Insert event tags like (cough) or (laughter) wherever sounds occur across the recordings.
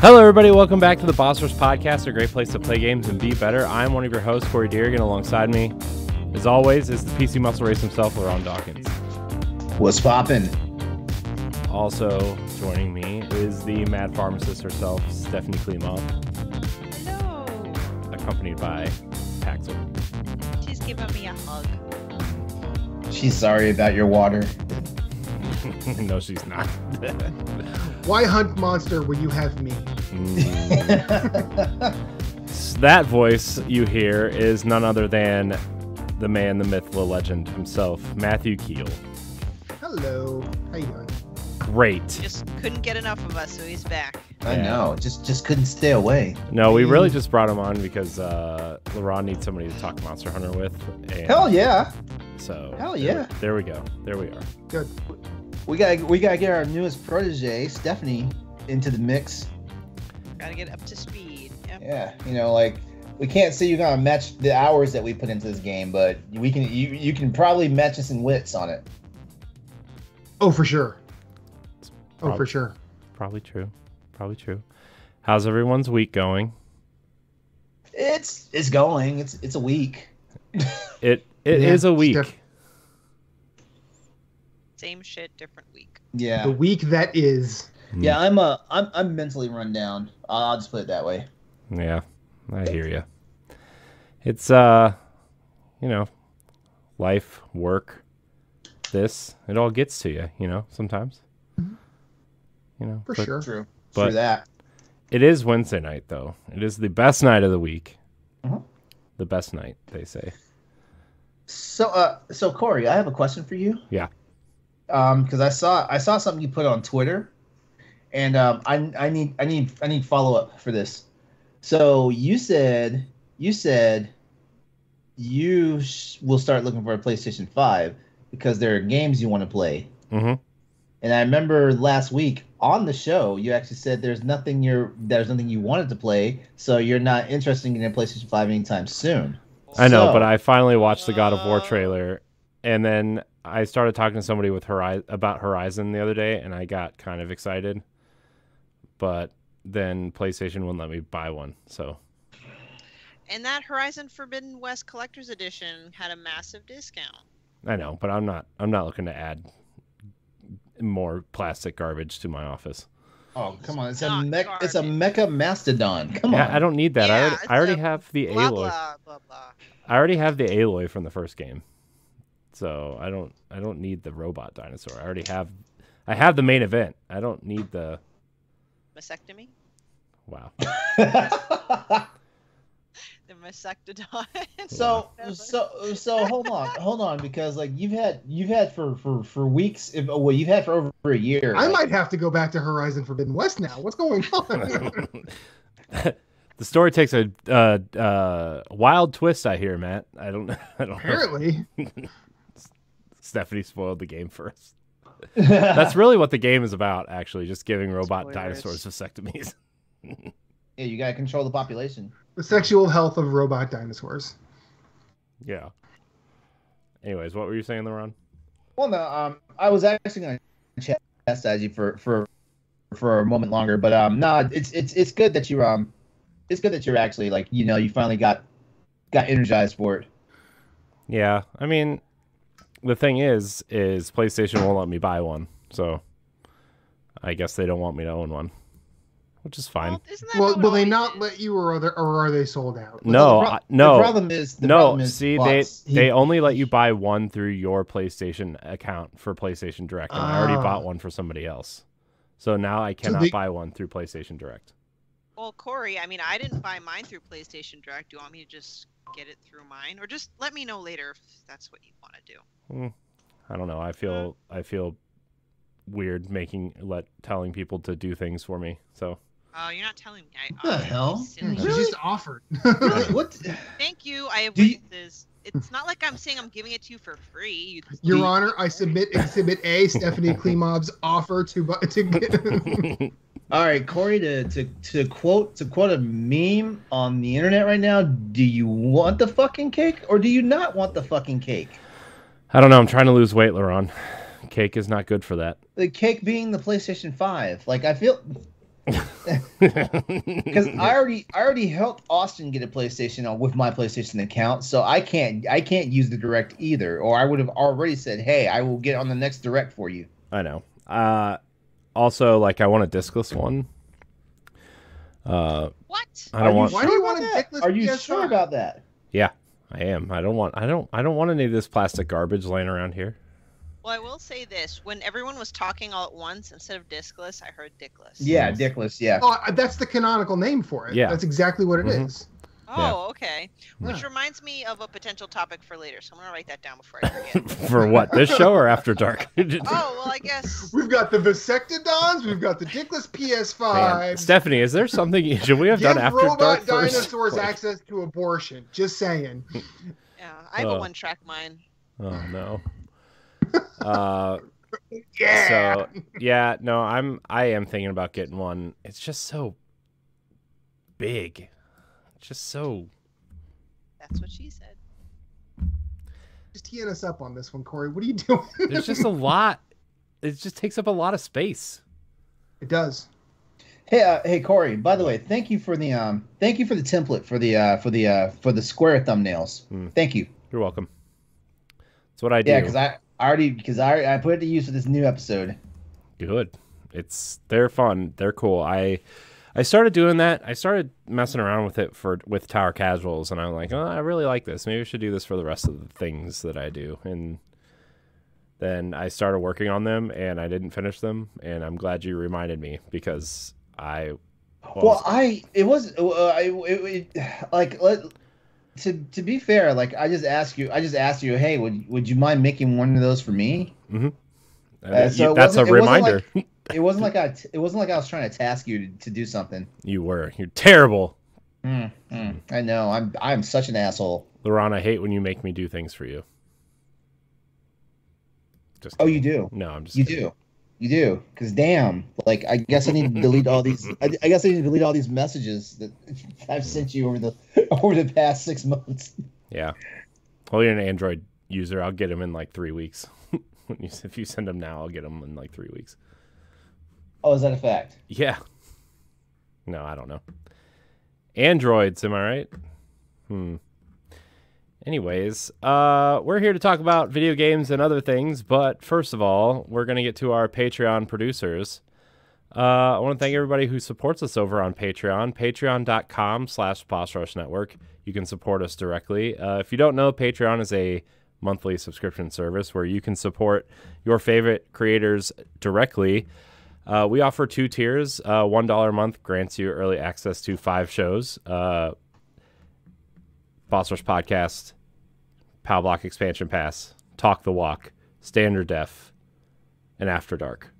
Hello, everybody. Welcome back to the Boss Rush Podcast, a great place to play games and be better. I'm one of your hosts, Corey Deerigan. Alongside me, as always, is the PC Muscle Race himself, LeRon Dawkins. What's poppin'? Also joining me is the mad pharmacist herself, Stephanie Klimov, Hello. accompanied by Paxel. She's giving me a hug. She's sorry about your water. (laughs) no, she's not. Why hunt monster when you have me? Mm. (laughs) that voice you hear is none other than the man, the myth, the legend himself, Matthew Kiel. Hello. How you doing? Great. Just couldn't get enough of us, so he's back. I Yeah. know. Just just couldn't stay away. No, we really just brought him on because uh, LeRon needs somebody to talk Monster Hunter with. And Hell yeah. So Hell yeah. we- There we go. There we are. Good. We gotta we gotta get our newest protege, Stephanie, into the mix. Gotta get up to speed. Yep. Yeah. You know, like we can't say you're gonna match the hours that we put into this game, but we can you you can probably match us in wits on it. Oh, for sure. Oh, for sure. Probably true. Probably true. How's everyone's week going? It's it's going. It's it's a week. It it is Yeah, a week. Steph- Same shit, different week. Yeah. The week that is. Yeah, I'm uh I'm I'm mentally run down. I'll, I'll just put it that way. Yeah, I hear you. It's uh, you know, life, work, this. It all gets to you. You know, sometimes. You know, For but sure. True. But- True that. It is Wednesday night though. It is the best night of the week. Mhm. The best night, they say. So, uh, so Corey, I have a question for you. Yeah. Um, because I saw I saw something you put on Twitter, and um, I I need I need I need follow up for this. So you said you said you sh- will start looking for a PlayStation Five because there are games you want to play. Mm-hmm. And I remember last week on the show, you actually said there's nothing you're there's nothing you wanted to play, so you're not interested in a PlayStation Five anytime soon. I know, but I finally watched the God of War trailer, and then I started talking to somebody with Horizon about Horizon the other day, and I got kind of excited. But then PlayStation wouldn't let me buy one, so And that Horizon Forbidden West Collector's Edition had a massive discount. I know. But I'm not. I'm not looking to add more plastic garbage to my office. Oh come on! It's a Not mech. It's a garbage. mecha mastodon. Come Yeah, on. I don't need that. I already, I already have the Blah Aloy. blah blah blah. I already have the Aloy from the first game, so I don't. I don't need the robot dinosaur. I already have. I have the main event. I don't need the. Mastectomy? Wow. (laughs) The Mastectodon. so so so hold on hold on because like you've had you've had for for for weeks if well you've had for over a year. I like- might have to go back to Horizon Forbidden West now. What's going on? (laughs) (laughs) the story takes a uh, uh, wild twist. I hear, Matt. I don't. I don't know. Apparently. Stephanie spoiled the game first. (laughs) That's really what the game is about. Actually, just giving robot Spoilers. dinosaurs vasectomies. (laughs) yeah, you gotta control the population. The sexual health of robot dinosaurs. yeah. Anyways, what were you saying, LeRon? Well, no, um, I was actually gonna chastise you for for for a moment longer, but um, no, it's it's it's good that you're um, it's good that you're actually like you know you finally got got energized for it. Yeah, I mean, the thing is, is PlayStation won't let me buy one, so I guess they don't want me to own one, which is fine. Well, Well, will they not is? let you, or are they, or are they sold out? no, the, pro- no, The problem is the no. problem is See, bots. they He- they only let you buy one through your PlayStation account for PlayStation Direct, and I already Ah. bought one for somebody else. So now I cannot they- buy one through PlayStation Direct. Well, Corey, I mean, I didn't buy mine through PlayStation Direct. Do you want me to just get it through mine, or just let me know later if that's what you want to do? Hmm. I don't know. I feel uh. I feel weird making let telling people to do things for me. So Oh, you're not telling me. I, The hell? silly. She Really? just offered. (laughs) Really? what? (laughs) Thank you. I have Do you- witnesses. It's not like I'm saying I'm giving it to you for free. You Your The- Honor, I submit Exhibit A, Stephanie Klimov's offer to bu- to (laughs) get. All right, Corey. To, to to quote to quote a meme on the internet right now. Do you want the fucking cake or do you not want the fucking cake? I don't know. I'm trying to lose weight, LeRon. Cake is not good for that. The cake being the PlayStation Five. Like I feel, because I already I already helped Austin get a PlayStation with my PlayStation account, so I can't I can't use the Direct either, or I would have already said, "Hey, I will get on the next Direct for you." I know. Uh, also, like, I want a discless one. Uh, What? I don't you want. Why do you want about a that? dickless Are you PS5? sure about that? Yeah, I am. I don't want. I don't. I don't want any of this plastic garbage laying around here. Well, I will say this: when everyone was talking all at once, instead of discless, I heard dickless. Yeah, Yes. Dickless. Yeah. Oh, that's the canonical name for it. Yeah. That's exactly what it is. Mhm. Oh, okay. Which Yeah. reminds me of a potential topic for later, so I'm gonna write that down before I forget. (laughs) For what? This show or After Dark? (laughs) oh well, I guess. (laughs) We've got the Vasectodons, we've got the dickless PS5. Man, Stephanie, is there something should we have Give done After robot Dark first? dinosaurs Like- access to abortion. Just saying. Yeah, I have Oh. a one-track mind. Oh no. Uh, (laughs) Yeah. so yeah, no, I'm I am thinking about getting one. It's just so big. It's just so That's what she said. Just teeing us up on this one, Corey. What are you (laughs) doing? there's just a lot. It just takes up a lot of space. it does. Hey, uh, hey, Corey. By the way, thank you for the um, thank you for the template for the uh, for the uh, for the square thumbnails. Hmm. Thank you. You're welcome. That's what I do. Yeah, because I, I already because I I put it to use for this new episode. Good. It's they're fun. They're cool. I I started doing that. I started messing around with it for with Tower Casuals, and I'm like, oh, I really like this. Maybe I should do this for the rest of the things that I do. And then I started working on them, and I didn't finish them. And I'm glad you reminded me because I. Well, I it was uh, I it, it, like let, to to be fair, like I just asked you, I just asked you, hey, would would you mind making one of those for me? uh, so that's a wasn't- it wasn't reminder. (laughs) It wasn't like I it wasn't like I was trying to task you to, to do something. you were. You're terrible, Mm, mm, I know. I'm I'm such an asshole. LeRon. I hate when you make me do things for you. Just Oh, you do. no, I'm just You kidding. do. You do. Because damn, like I guess I need to delete all these. I, I guess I need to delete all these messages that (laughs) I've sent you over the (laughs) over the past six months. Yeah. Well, you're an Android user. I'll get them in like three weeks. (laughs) If you send them now, I'll get them in like three weeks. Oh, is that a fact? Yeah. No, I don't know. Androids, am I right? Hmm. Anyways, uh, we're here to talk about video games and other things, but first of all, we're going to get to our Patreon producers. Uh, I want to thank everybody who supports us over on Patreon, patreon.com slash Rush Network. You can support us directly. Uh, if you don't know, Patreon is a monthly subscription service where you can support your favorite creators directly. Uh, we offer two tiers. Uh, One dollar a month grants you early access to five shows: uh, Boss Rush Podcast, Pow Block Expansion Pass, Talk the Walk, Standard Def, and After Dark.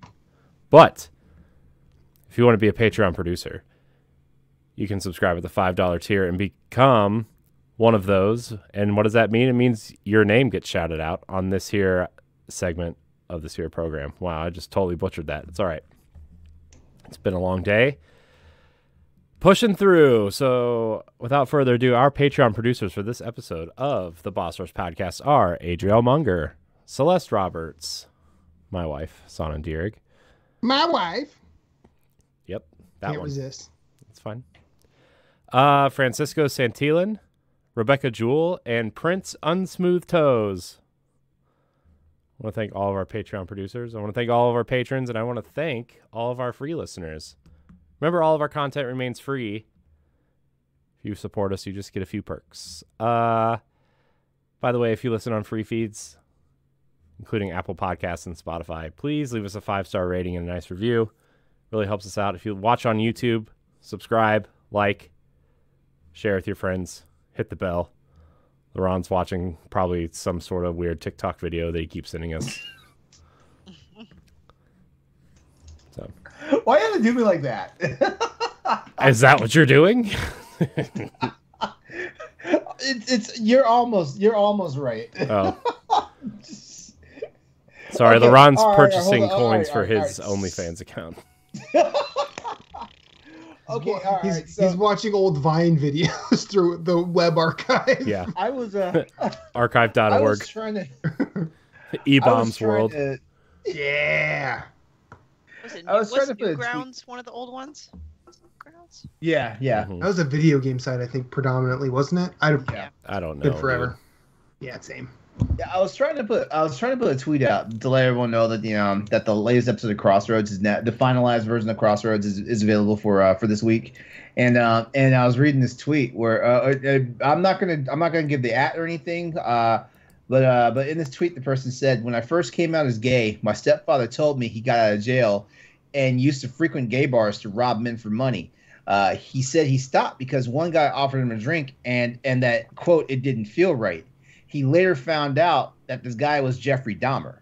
But if you want to be a Patreon producer, you can subscribe at the five dollar tier and become one of those. And what does that mean? It means your name gets shouted out on this here segment of this here program. Wow, I just totally butchered that. It's all right. It's been a long day. Pushing through. So, without further ado, our Patreon producers for this episode of the Boss Rush podcast are Adriel Munger, Celeste Roberts, my wife, Sana Dierig. My wife. Yep, that Can't one. resist. It's fine. Uh, Francisco Santillan, Rebecca Jewell, and Prince Unsmooth Toes. I want to thank all of our Patreon producers. I want to thank all of our patrons, and I want to thank all of our free listeners. Remember, all of our content remains free. If you support us, you just get a few perks. Uh, by the way, if you listen on free feeds, including Apple Podcasts and Spotify, please leave us a five star rating and a nice review. Really helps us out. If you watch on YouTube, subscribe, like, share with your friends, hit the bell. LeRon's watching probably some sort of weird TikTok video that he keeps sending us. (laughs) So, (laughs) Why you have to do me like that? (laughs) is that what you're doing? (laughs) it's it's you're almost you're almost right. Oh, sorry. Okay, LeRon's all right, purchasing hold on, all coins right, for all right, his all right. OnlyFans account. okay, He's, all right. he's, so he's watching old Vine videos through the web archive. Yeah, I was uh, I was archive.org, trying to I was eBaum's World. to- Yeah. Was it I was New- trying to put a one of the old ones? Newgrounds? Yeah, yeah. Mhm. That was a video game site, I think, predominantly, wasn't it? I don't. Yeah. I don't know. been dude. forever. Yeah, same. Yeah, I was trying to put I was trying to put a tweet out to let everyone know that the um that the latest episode of Crossroads is now the finalized version of Crossroads is, is available for uh for this week, and uh and I was reading this tweet where uh, uh, I'm not gonna I'm not gonna give the at or anything uh but uh but in this tweet the person said when I first came out as gay my stepfather told me he got out of jail and used to frequent gay bars to rob men for money. Uh, he said he stopped because one guy offered him a drink and and that quote it didn't feel right he later found out that this guy was Jeffrey Dahmer.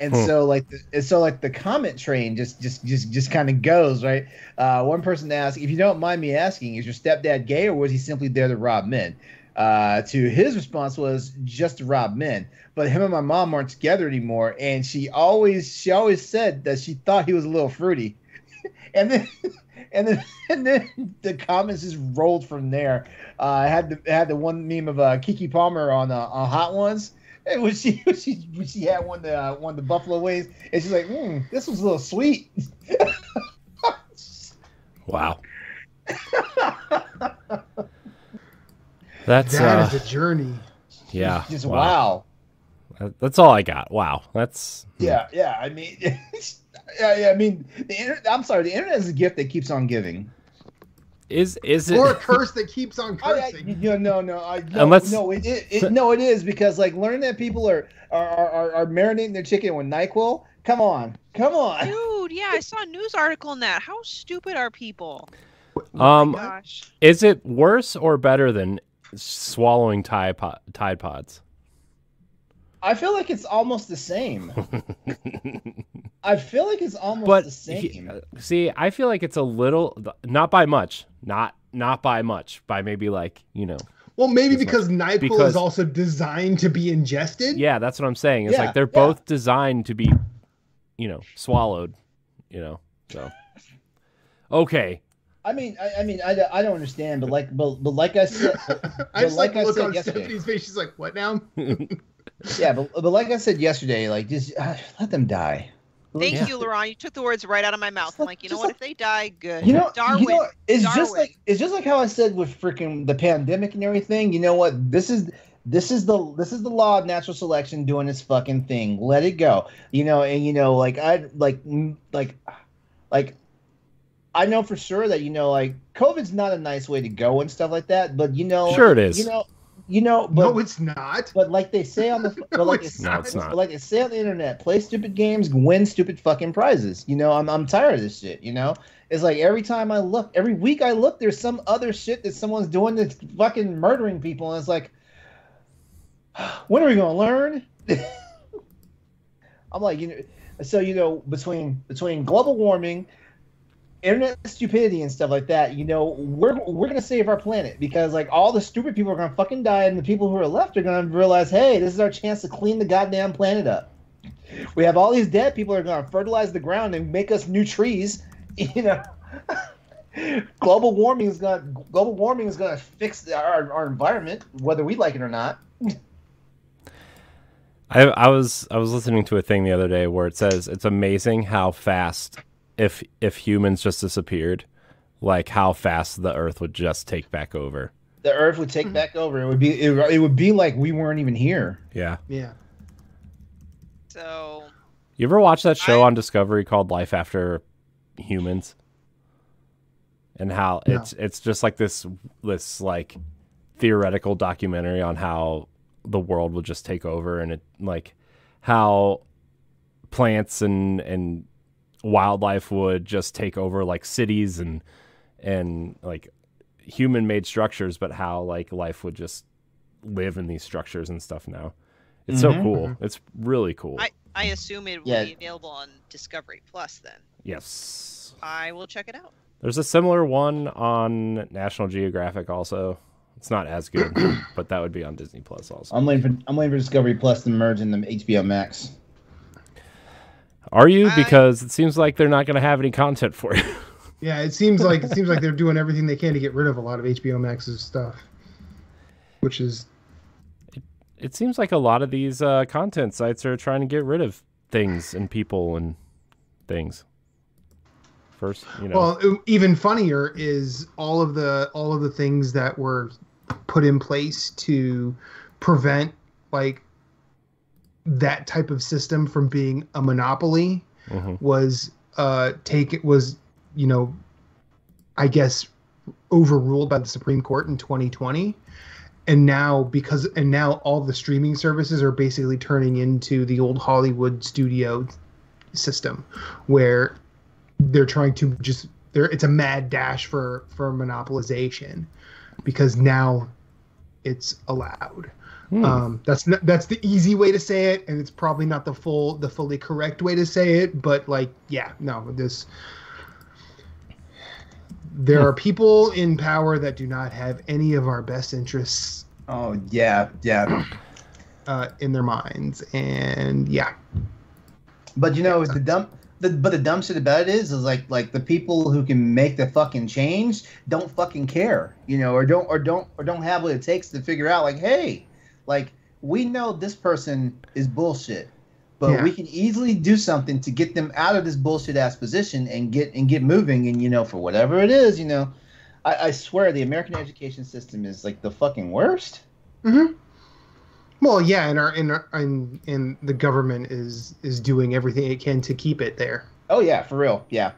And Hmm. so like the, and so like the comment train just just just just kind of goes right. Uh, one person asked, if you don't mind me asking, is your stepdad gay or was he simply there to rob men? Uh, to his response was just to rob men. But him and my mom aren't together anymore, and she always she always said that she thought he was a little fruity. (laughs) and then (laughs) and then (laughs) and then the comments just rolled from there. Uh, I had the I had the one meme of uh, Keke Palmer on uh, on Hot Ones. And when she when she when she had one of the uh, one of the buffalo wings, and she's like, mm, "This was a little sweet." Wow. That's That is uh, a journey. yeah. just wow. wow. That's all I got. Wow. That's Yeah, yeah. I mean, (laughs) yeah, yeah. I mean, the inter- I'm sorry. The internet is a gift that keeps on giving. Is is it? Or a (laughs) curse that keeps on Oh, yeah, cursing. no, no, no. I, no, Unless- no, it, it, it, no, it is because like learning that people are are, are, are marinating their chicken with Nyquil. Come on, come on. Dude, yeah, I saw a news article on that. How stupid are people? um, Gosh. is it worse or better than swallowing Tide, pod, Tide Pods? I feel like it's almost the same. (laughs) I feel like it's almost but the same. uh, see, I feel like it's a little, not by much, not not by much, by maybe like you know, Well, maybe As much. because NyQuil Because- is also designed to be ingested. yeah, that's what I'm saying. It's Yeah, like they're yeah. both designed to be, you know, swallowed, you know. So, okay, I mean, I, I mean, I, I don't understand, but like, but, but like I (laughs) said, I but just like like I look said on yesterday, Stephanie's face. She's like, "What now?" (laughs) yeah, but, but like I said yesterday, like just uh, let them die. Thank Yeah. you, LeRon. You took the words right out of my mouth. I'm like, you know what? like- If they die, good. You know, Darwin. you know, it's just like it's just like how I said with freaking the pandemic and everything. You know what? This is this is the this is the law of natural selection doing its fucking thing. Let it go. You know, and you know, like I like like like I know for sure that you know, like COVID's not a nice way to go and stuff like that. But you know, Sure it is. You know, you know, but no, it's not. but like they say on the (laughs) but like it's No, it's not. but like they say on the internet, play stupid games, win stupid fucking prizes. You know, I'm I'm tired of this shit. You know, it's like every time I look, every week I look, there's some other shit that someone's doing that's fucking murdering people, and it's like, (sighs) when are we gonna learn? (laughs) I'm like, you know, so you know, between between global warming, internet stupidity, and stuff like that, you know, we're we're gonna save our planet because like all the stupid people are gonna fucking die, and the people who are left are gonna realize, hey, this is our chance to clean the goddamn planet up. We have all these dead people are gonna fertilize the ground and make us new trees, (laughs) you know. (laughs) global warming is gonna global warming is gonna fix our, our environment, whether we like it or not. I I was I was listening to a thing the other day where it says it's amazing how fast if if humans just disappeared, like how fast the Earth would just take back over. The Earth would take back over. It would be it, it would be like we weren't even here. Yeah. Yeah. So You ever watch that show I- on Discovery called Life After Humans? And how No. it's it's just like this this like theoretical documentary on how the world will just take over and it like how plants and and wildlife would just take over like cities and and like human made structures but how like life would just live in these structures and stuff now. It's so Mhm. cool. It's really cool. I, I assume it will Yeah. be available on Discovery Plus then. Yes. I will check it out. There's a similar one on National Geographic also. It's not as good, (clears throat) but that would be on Disney Plus also. I'm waiting for I'm waiting for Discovery Plus to merge in the HBO Max. Are you? I- Because it seems like they're not going to have any content for you. (laughs) Yeah, it seems like it seems like they're doing everything they can to get rid of a lot of HBO Max's stuff, which is it seems like a lot of these uh, content sites are trying to get rid of things and people and things. First, you know, Well, even funnier is all of the all of the things that were put in place to prevent like that type of system from being a monopoly mhm. was uh take was you know I guess overruled by the Supreme Court in 2020 and now because and now all the streaming services are basically turning into the old Hollywood studio system where they're trying to just there it's a mad dash for for monopolization because now it's allowed Hmm. um that's not, that's the easy way to say it and it's probably not the full the fully correct way to say it but like yeah no this there are people in power that do not have any of our best interests Oh yeah, yeah. (clears throat) uh, in their minds and yeah But you know the dumb. The, but the dumb shit about it is, is like like the people who can make the fucking change don't fucking care, you know, or don't or don't or don't have what it takes to figure out like, hey, like we know this person is bullshit, but Yeah. we can easily do something to get them out of this bullshit ass position and get and get moving, and you know, for whatever it is, you know, I, I swear the American education system is like the fucking worst. Mm-hmm. Well, yeah, and our and, our- and and the government is is doing everything it can to keep it there Oh yeah, for real, yeah.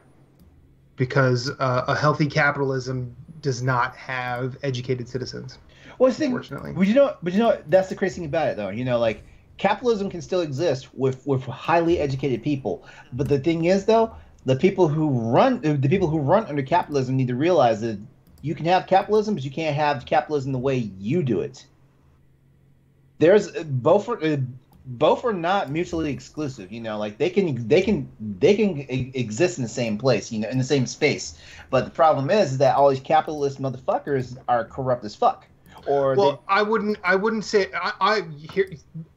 because uh, a healthy capitalism does not have educated citizens. Well, thing, Unfortunately. but you know, but you know, that's the crazy thing about it, though. You know, like capitalism can still exist with with highly educated people, but the thing is, though, the people who run the people who run under capitalism need to realize that you can have capitalism, but you can't have capitalism the way you do it. There's both are both are not mutually exclusive. You know, like they can they can they can exist in the same place. You know, in the same space. But the problem is, is that all these capitalist motherfuckers are corrupt as fuck. Or they, Well, I wouldn't I wouldn't say I I, here,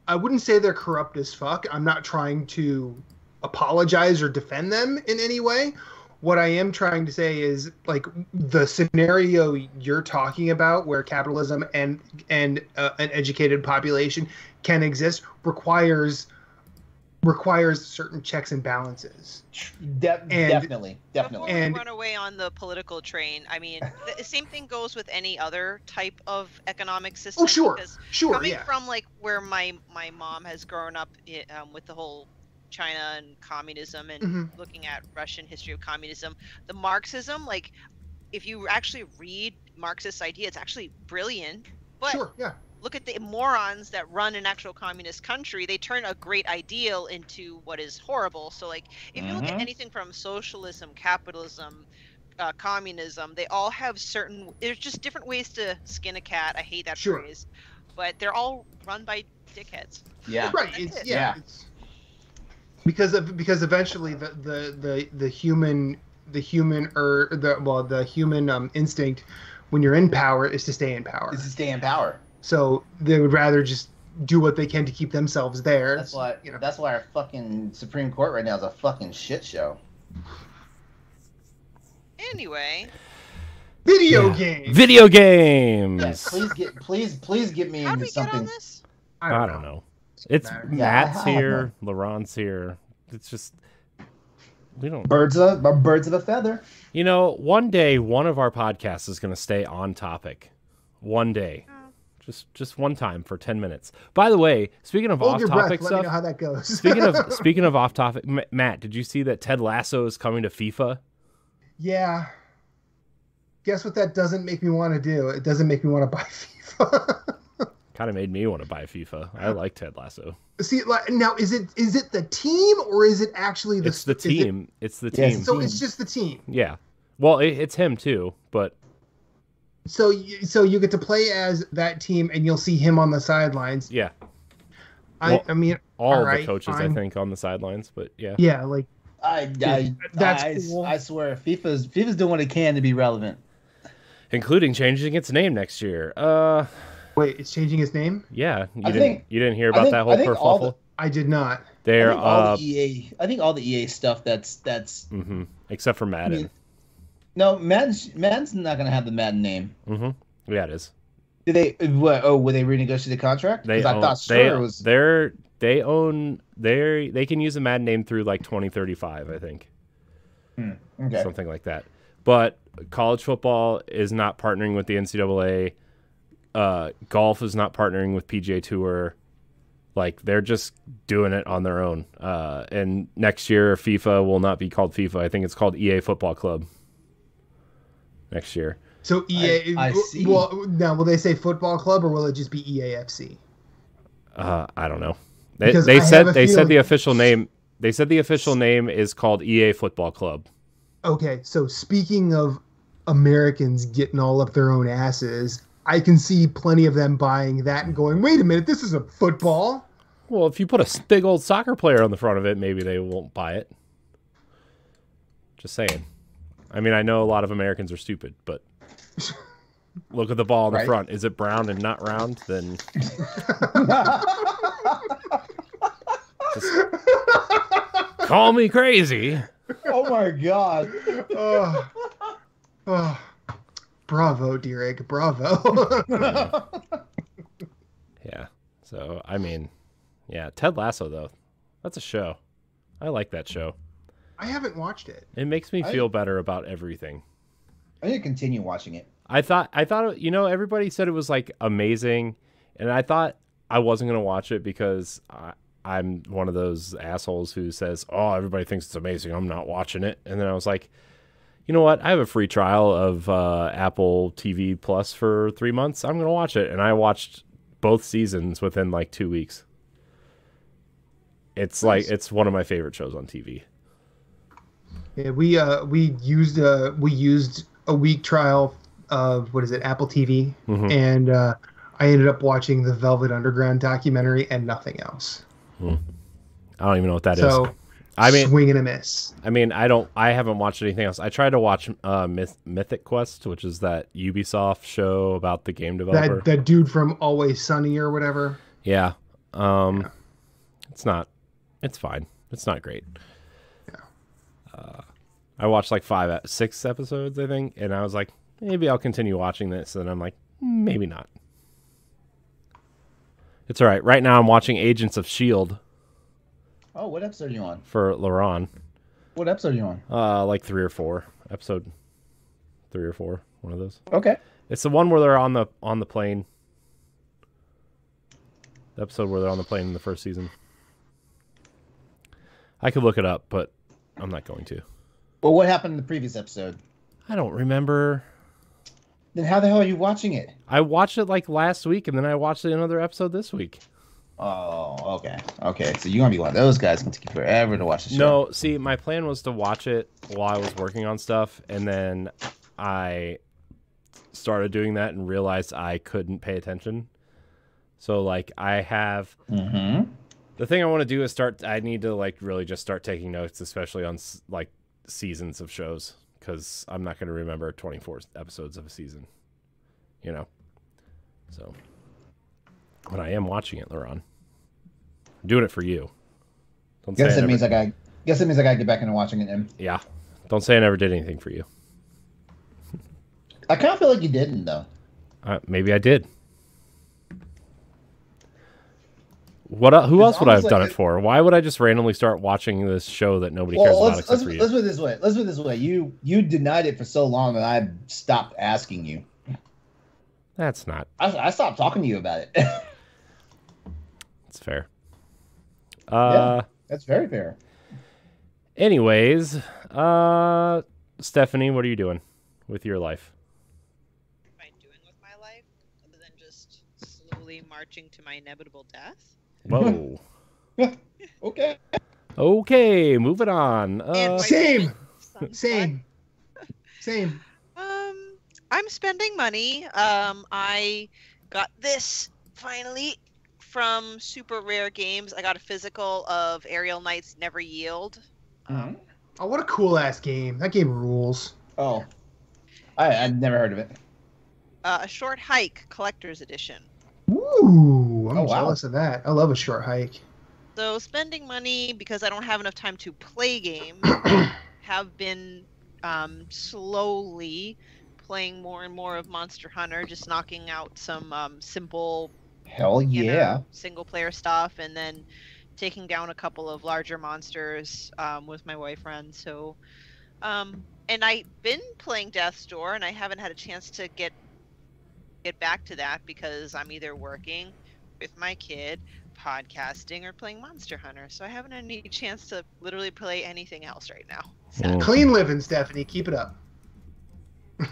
I wouldn't say they're corrupt as fuck. I'm not trying to apologize or defend them in any way. What I am trying to say is like the scenario you're talking about where capitalism and and uh, an educated population can exist requires requires certain checks and balances. De- And- definitely, definitely. Before And- we run away on the political train, I mean, the (laughs) same thing goes with any other type of economic system. Oh sure. Because Sure, coming yeah. from like where my my mom has grown up um, with the whole China and communism and Mhm. looking at Russian history of communism, the Marxism, like if you actually read Marxist idea, it's actually brilliant. But Sure, yeah. Look at the morons that run an actual communist country. They turn a great ideal into what is horrible. So, like, if you look at Mhm. anything from socialism, capitalism, uh, communism, they all have certain. There's just different ways to skin a cat. I hate that Sure. phrase, but they're all run by dickheads. yeah. right it's it. yeah, Yeah. It's, because of because eventually the the the, the human the human or the well the human um, instinct when you're in power is to stay in power Is to stay in power. So they would rather just do what they can to keep themselves there That's why. you know That's why our fucking Supreme Court right now is a fucking shit show. Anyway, video Yeah. games Video games. Yes, please get, please, please get me how into did we get something. on this? I don't know. It's matter. Yeah, Matt's here, LeRon's here. It's just we don't. Birds of birds of a feather. You know, one day one of our podcasts is going to stay on topic. One day. Just just one time for ten minutes. By the way, speaking of hold off-topic let me know stuff, how that goes speaking of (laughs) speaking of off-topic, M- Matt, did you see that Ted Lasso is coming to FIFA? yeah guess what that doesn't make me want to do it doesn't make me want to (laughs) buy fifa Kind of made me want to buy FIFA. I like Ted Lasso. see like now is it is it the team or is it actually the It's the is it- team. It's the Yes, team. so it's just the team Yeah. Well, it, it's him too, but So you, so you get to play as that team, and you'll see him on the sidelines. yeah, I, Well, I mean, all Alright, the coaches fine. I think on the sidelines, but yeah. yeah, like I, I, That's I, cool. I swear, FIFA's FIFA's doing what it can to be relevant. Including changing its name next year. Uh wait, it's changing its name. yeah, you I didn't think- you didn't hear about think- that whole think all kerfuffle? I did not. They're I think all uh the EA, I think all the EA stuff that's that's mm-hmm. except for Madden. mean- no Madden's Madden's not gonna have the Madden name. Mm-hmm. Yeah, it is. Did they? What? Oh, will they renegotiate the contract? They Because I own- thought they, sure it was. they're they own they they can use a Madden name through like 2035, I think. Okay. something like that. But college football is not partnering with the NCAA. Uh, golf is not partnering with PGA Tour. Like they're just doing it on their own. Uh, and next year, FIFA will not be called FIFA. I think it's called EA Football Club. Next year, So EA. I see. Well, now will they say football club or will it just be EAFC? uh, I don't know. They, Because they said a they said the official name. They said the official name is called EA Football Club. Okay, so speaking of Americans getting all up their own asses, I can see plenty of them buying that and going, "Wait a minute, this isn't football." Well, if you put a big old soccer player on the front of it, maybe they won't buy it. Just saying. I mean, I know a lot of Americans are stupid, but look at the ball in the Right. front. Is it brown and not round? Then call me crazy. oh my god. oh, oh, bravo, Dierig, bravo. (laughs) Yeah. So, I mean, yeah, Ted Lasso though. That's a show. I like that show. I haven't watched it. It makes me I- feel better about everything. I need to continue watching it. I thought I thought you know everybody said it was like amazing, and I thought I wasn't gonna watch it because I, I'm one of those assholes who says, "Oh, everybody thinks it's amazing. I'm not watching it." And then I was like, you know what? I have a free trial of uh, Apple TV Plus for three months. I'm gonna watch it, and I watched both seasons within like two weeks. It's like it's one of my favorite shows on TV. Yeah, we uh we used uh we used a week trial of what is it Apple TV, Mhm. and uh, I ended up watching the Velvet Underground documentary and nothing else. I don't even know what that is. so I mean, swing and a miss. I mean, I don't. I haven't watched anything else. I tried to watch uh, Myth, Mythic Quest, which is that Ubisoft show about the game developer. That that dude from Always Sunny or whatever. yeah. Um, it's not. It's fine. It's not great. Uh, I watched like five, e- six episodes, I think, and I was like, maybe I'll continue watching this, and I'm like, maybe not. It's all right. Right now, I'm watching Agents of Shield Oh, what episode are you on? For LeRon. What episode are you on? Uh, like three or four episode, three or four, one of those. Okay. It's the one where they're on the on the plane. The episode where they're on the plane in the first season. I could look it up, but I'm not going to. Well, what happened in the previous episode? I don't remember. Then how the hell are you watching it? I watched it like last week, and then I watched another episode this week. Oh, okay. Okay. So you're gonna be one of those guys can take you forever to watch the show. No, see, my plan was to watch it while I was working on stuff, and then I started doing that and realized I couldn't pay attention. So, like, I have Mm-hmm. The thing I want to do is start. I need to like really just start taking notes, especially on like seasons of shows, because I'm not going to remember 24 episodes of a season. You know, so. But I am watching it, LeRon. I'm doing it for you. Don't Guess I it never- means I got. Guess it means like I get back into watching it. Then Yeah. Don't say I never did anything for you. I kind of feel like you didn't though. Uh, maybe I did. What? Who else would I have almost done it it- for? Why would I just randomly start watching this show that nobody cares Well, about let's except let's, for you? let's put it this way. Let's put it this way. You you denied it for so long that I stopped asking you. That's not. I, I stopped talking to you about it. (laughs) It's fair. Uh. That's very fair. Anyways, uh, Stephanie, what are you doing with your life? What am I doing with my life other than just slowly marching to my inevitable death? Whoa. (laughs) Okay. okay, moving on. Uh, Same. Same. Same. Um, I'm spending money. Um, I got this finally from Super Rare Games. I got a physical of Aerial Knights Never Yield. Mhm. Oh, what a cool ass game. That game rules. Oh, I I'd never heard of it. Uh, a short hike collector's edition. Ooh, I'm Oh, wow. jealous of that. I love a short hike. So spending money because I don't have enough time to play games. (coughs) have been um, slowly playing more and more of Monster Hunter, just knocking out some um, simple Hell you know, yeah. single player stuff, and then taking down a couple of larger monsters um, with my boyfriend. So, um, and I've been playing Death's Door, and I haven't had a chance to get get back to that because I'm either working with my kid, podcasting, or playing Monster Hunter. So I haven't had any chance to literally play anything else right now. So. Clean living, Stephanie. Keep it up. (laughs)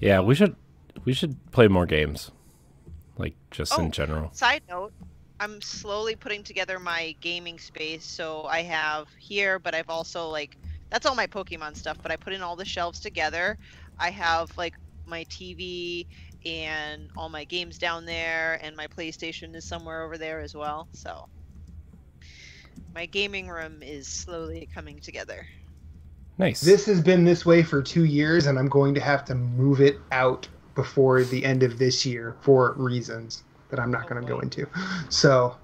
Yeah, we should we should play more games, like just Oh. in general. Side note, I'm slowly putting together my gaming space. So I have here, but I've also like that's all my Pokemon stuff, but I put in all the shelves together. I have like my TV and all my games down there and my PlayStation is somewhere over there as well. So my gaming room is slowly coming together. Nice. This has been this way for two years, and I'm going to have to move it out before the end of this year for reasons that I'm not Oh, going to go into. So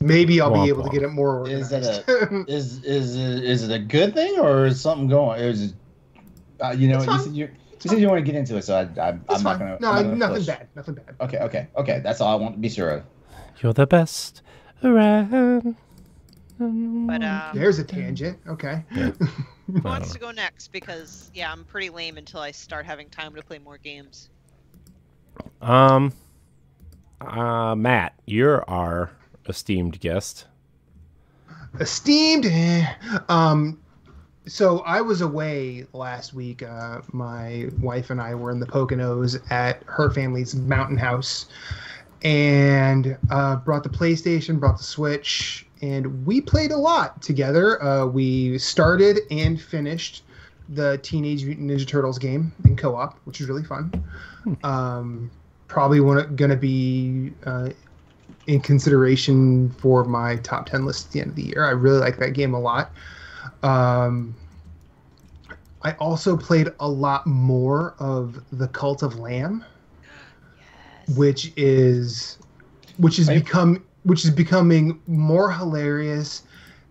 maybe I'll Womp be able to womp. Uh, get it more organized. Is organized. that Is is it, is it a good thing or is something going? Is it, uh, you know you said you you said you want to get into it, so I, I I'm It's not gonna. no, I'm gonna nothing push. bad. Nothing bad. Okay, okay, okay. That's all I want to be sure of. You're the best around. But uh, There's a tangent. Okay. Yeah. (laughs) who wants to go next? Because yeah, I'm pretty lame until I start having time to play more games. Um, uh, Matt, you're our esteemed guest. esteemed eh. um so i was away last week uh my wife and i were in the poconos at her family's mountain house and uh brought the playstation brought the switch and we played a lot together uh we started and finished the teenage mutant ninja turtles game in co-op which is really fun um probably gonna be uh in consideration for my top 10 list at the end of the year. I really like that game a lot. Um, I also played a lot more of The Cult of Lamb, Yes. which is which is Are you- become which is becoming more hilarious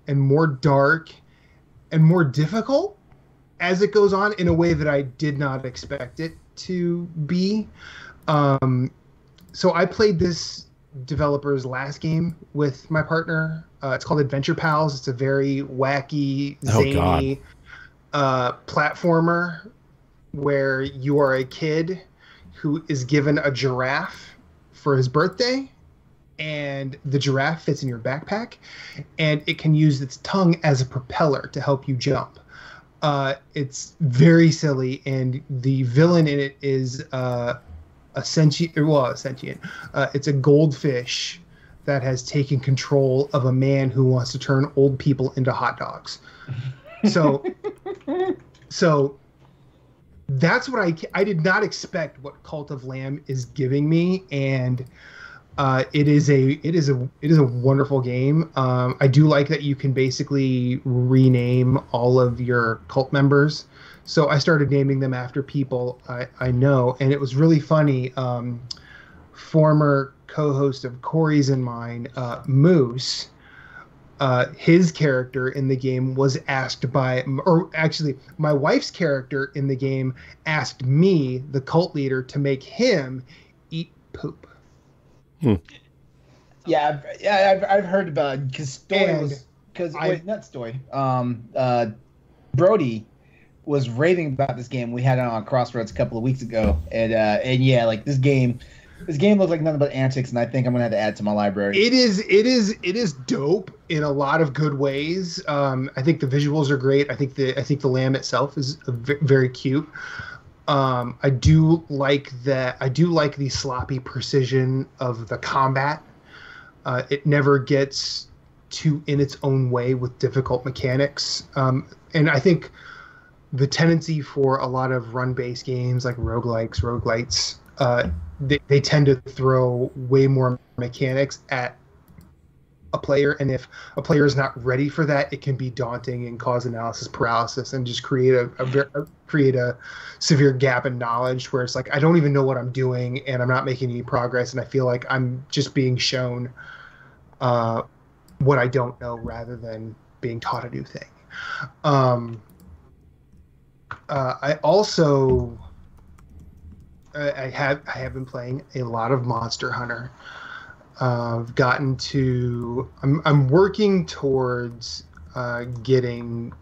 and more dark and more difficult as it goes on in a way that I did not expect it to be. Um, so I played this developer's last game with my partner. Uh, it's called Adventure Pals. It's a very wacky, Oh, zany uh, platformer where you are a kid who is given a giraffe for his birthday, and the giraffe fits in your backpack, and it can use its tongue as a propeller to help you jump. Uh, it's very silly, and the villain in it is uh, a sentient, well, a sentient. Uh, it's a goldfish that has taken control of a man who wants to turn old people into hot dogs. So, (laughs) so that's what I I did not expect what Cult of Lamb is giving me, and uh, it is a it is a it is a wonderful game. Um, I do like that you can basically rename all of your cult members. So I started naming them after people I, I know, and it was really funny. Um, former co-host of Corey's and mine, uh, Moose, uh, his character in the game was asked by, or actually, my wife's character in the game asked me, the cult leader, to make him eat poop. Yeah, I've, yeah, I've, I've heard about because story And was because I- wait, not story. Um, uh, Brody was raving about this game. We had it on Crossroads a couple of weeks ago, and uh, and yeah, like this game, this game looks like nothing but antics, and I think I'm gonna have to add to my library. It is, it is, it is dope in a lot of good ways. Um, I think the visuals are great. I think the, I think the lamb itself is very cute. Um, I do like that. I do like the sloppy precision of the combat. Uh, it never gets too in its own way with difficult mechanics. Um, and I think the tendency for a lot of run-based games like roguelikes, roguelites, uh, they, they tend to throw way more mechanics at a player and if a player is not ready for that it can be daunting and cause analysis paralysis and just create a, a, create a severe gap in knowledge where it's like i don't even know what i'm doing and i'm not making any progress and i feel like i'm just being shown uh, what i don't know rather than being taught a new thing. Um, uh, i also I I have I have been playing a lot of Monster Hunter. Uh, I've gotten to. I'm I'm working towards uh, getting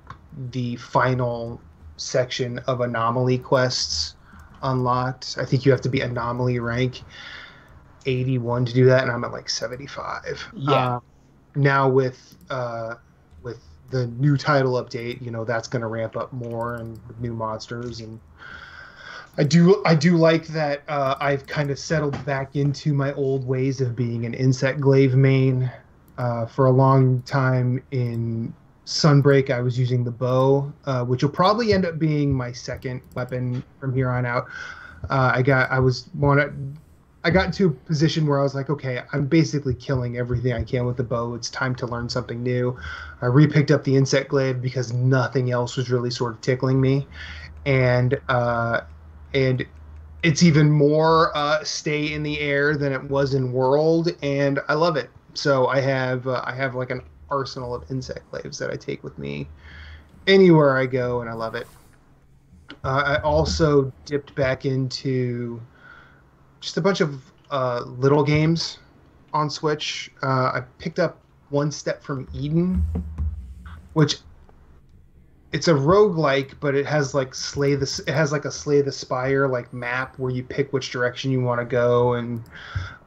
the final section of anomaly quests unlocked. I think you have to be anomaly rank 81 to do that, and I'm at like 75. Yeah. Uh, now with uh, with the new title update, you know that's going to ramp up more and new monsters and. I do I do like that uh, I've kind of settled back into my old ways of being an insect glaive main. Uh, for a long time in Sunbreak, I was using the bow, uh, which will probably end up being my second weapon from here on out. Uh, I got I was wanted I got into a position where I was like, okay, I'm basically killing everything I can with the bow. It's time to learn something new. I repicked up the insect glaive because nothing else was really sort of tickling me, and uh, and it's even more uh, stay in the air than it was in World, and I love it. So I have uh, I have like an arsenal of insect glaives that I take with me anywhere I go, and I love it. Uh, I also dipped back into just a bunch of uh, little games on Switch. Uh, I picked up One Step from Eden, which it's a roguelike, but it has like slay the it has like a slay the spire like map where you pick which direction you want to go and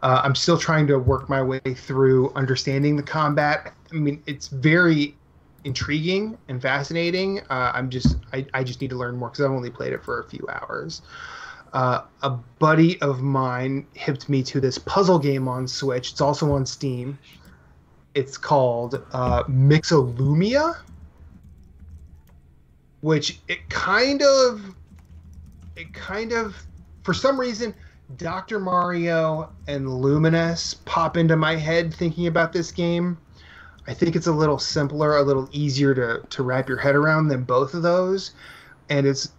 uh, i'm still trying to work my way through understanding the combat. I mean it's very intriguing and fascinating. Uh, i'm just I, I just need to learn more because i've only played it for a few hours. Uh, a buddy of mine hipped me to this puzzle game on switch. It's also on steam. It's called uh, mixolumia which it kind of it kind of for some reason Dr. Mario and Lumines pop into my head thinking about this game. I think it's a little simpler, a little easier to, to wrap your head around than both of those. And it's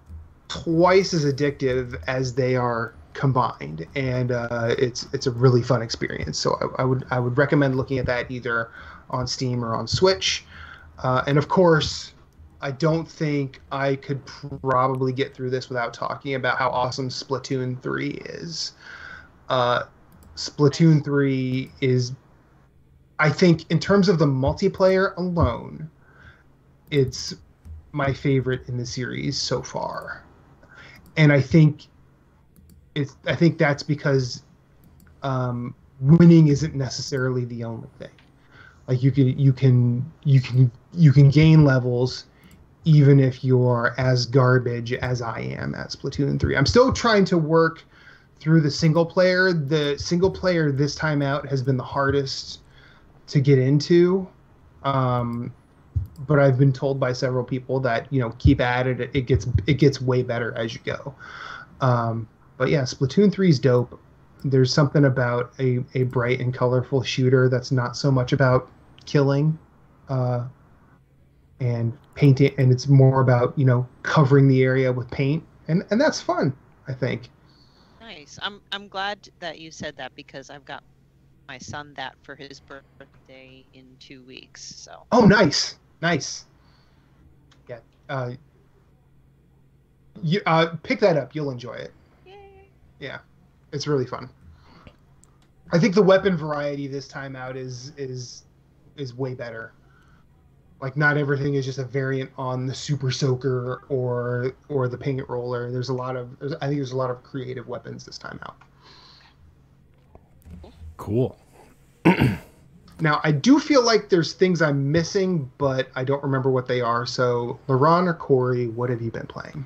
twice as addictive as they are combined. And uh, it's it's a really fun experience. So I, I, would I would recommend looking at that either on Steam or on Switch. Uh, and of course, I don't think I could probably get through this without talking about how awesome Splatoon 3 is. Uh, Splatoon 3 is, I think, in terms of the multiplayer alone, it's my favorite in the series so far. And I think it's, I think that's because um, winning isn't necessarily the only thing. Like you can, you can, you can, you can gain levels even if you're as garbage as I am at Splatoon 3. I'm still trying to work through the single player. The single player this time out has been the hardest to get into. Um, but I've been told by several people that, you know, keep at it. It gets it gets way better as you go. Um, but yeah, Splatoon 3 is dope. There's something about a, a bright and colorful shooter that's not so much about killing. Uh, and paint it and it's more about you know covering the area with paint and and that's fun i think. Nice. I'm I'm glad that you said that because I've got my son that for his birthday in two weeks. So. Oh nice. Nice. Yeah uh you uh pick that up. You'll enjoy it. Yay. yeah. It's really fun. I think the weapon variety this time out is is is way better like not everything is just a variant on the super soaker or or the paint roller there's a lot of there's, i think there's a lot of creative weapons this time out Cool. (clears throat) now i do feel like there's things i'm missing but i don't remember what they are so LeRon or corey what have you been playing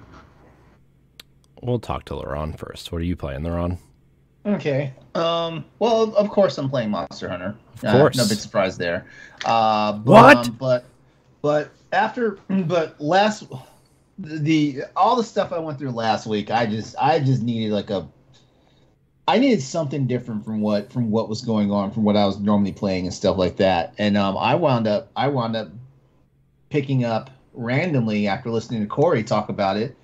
We'll talk to LeRon first. What are you playing, LeRon? Okay. Um. Well, of course I'm playing Monster Hunter. Of Uh, course. no big surprise there. Uh, but, What? um, but but after but last the all the stuff I went through last week, I just I just needed like a I needed something different from what from what was going on from what I was normally playing and stuff like that. And um, I wound up I wound up picking up randomly after listening to Corey talk about it.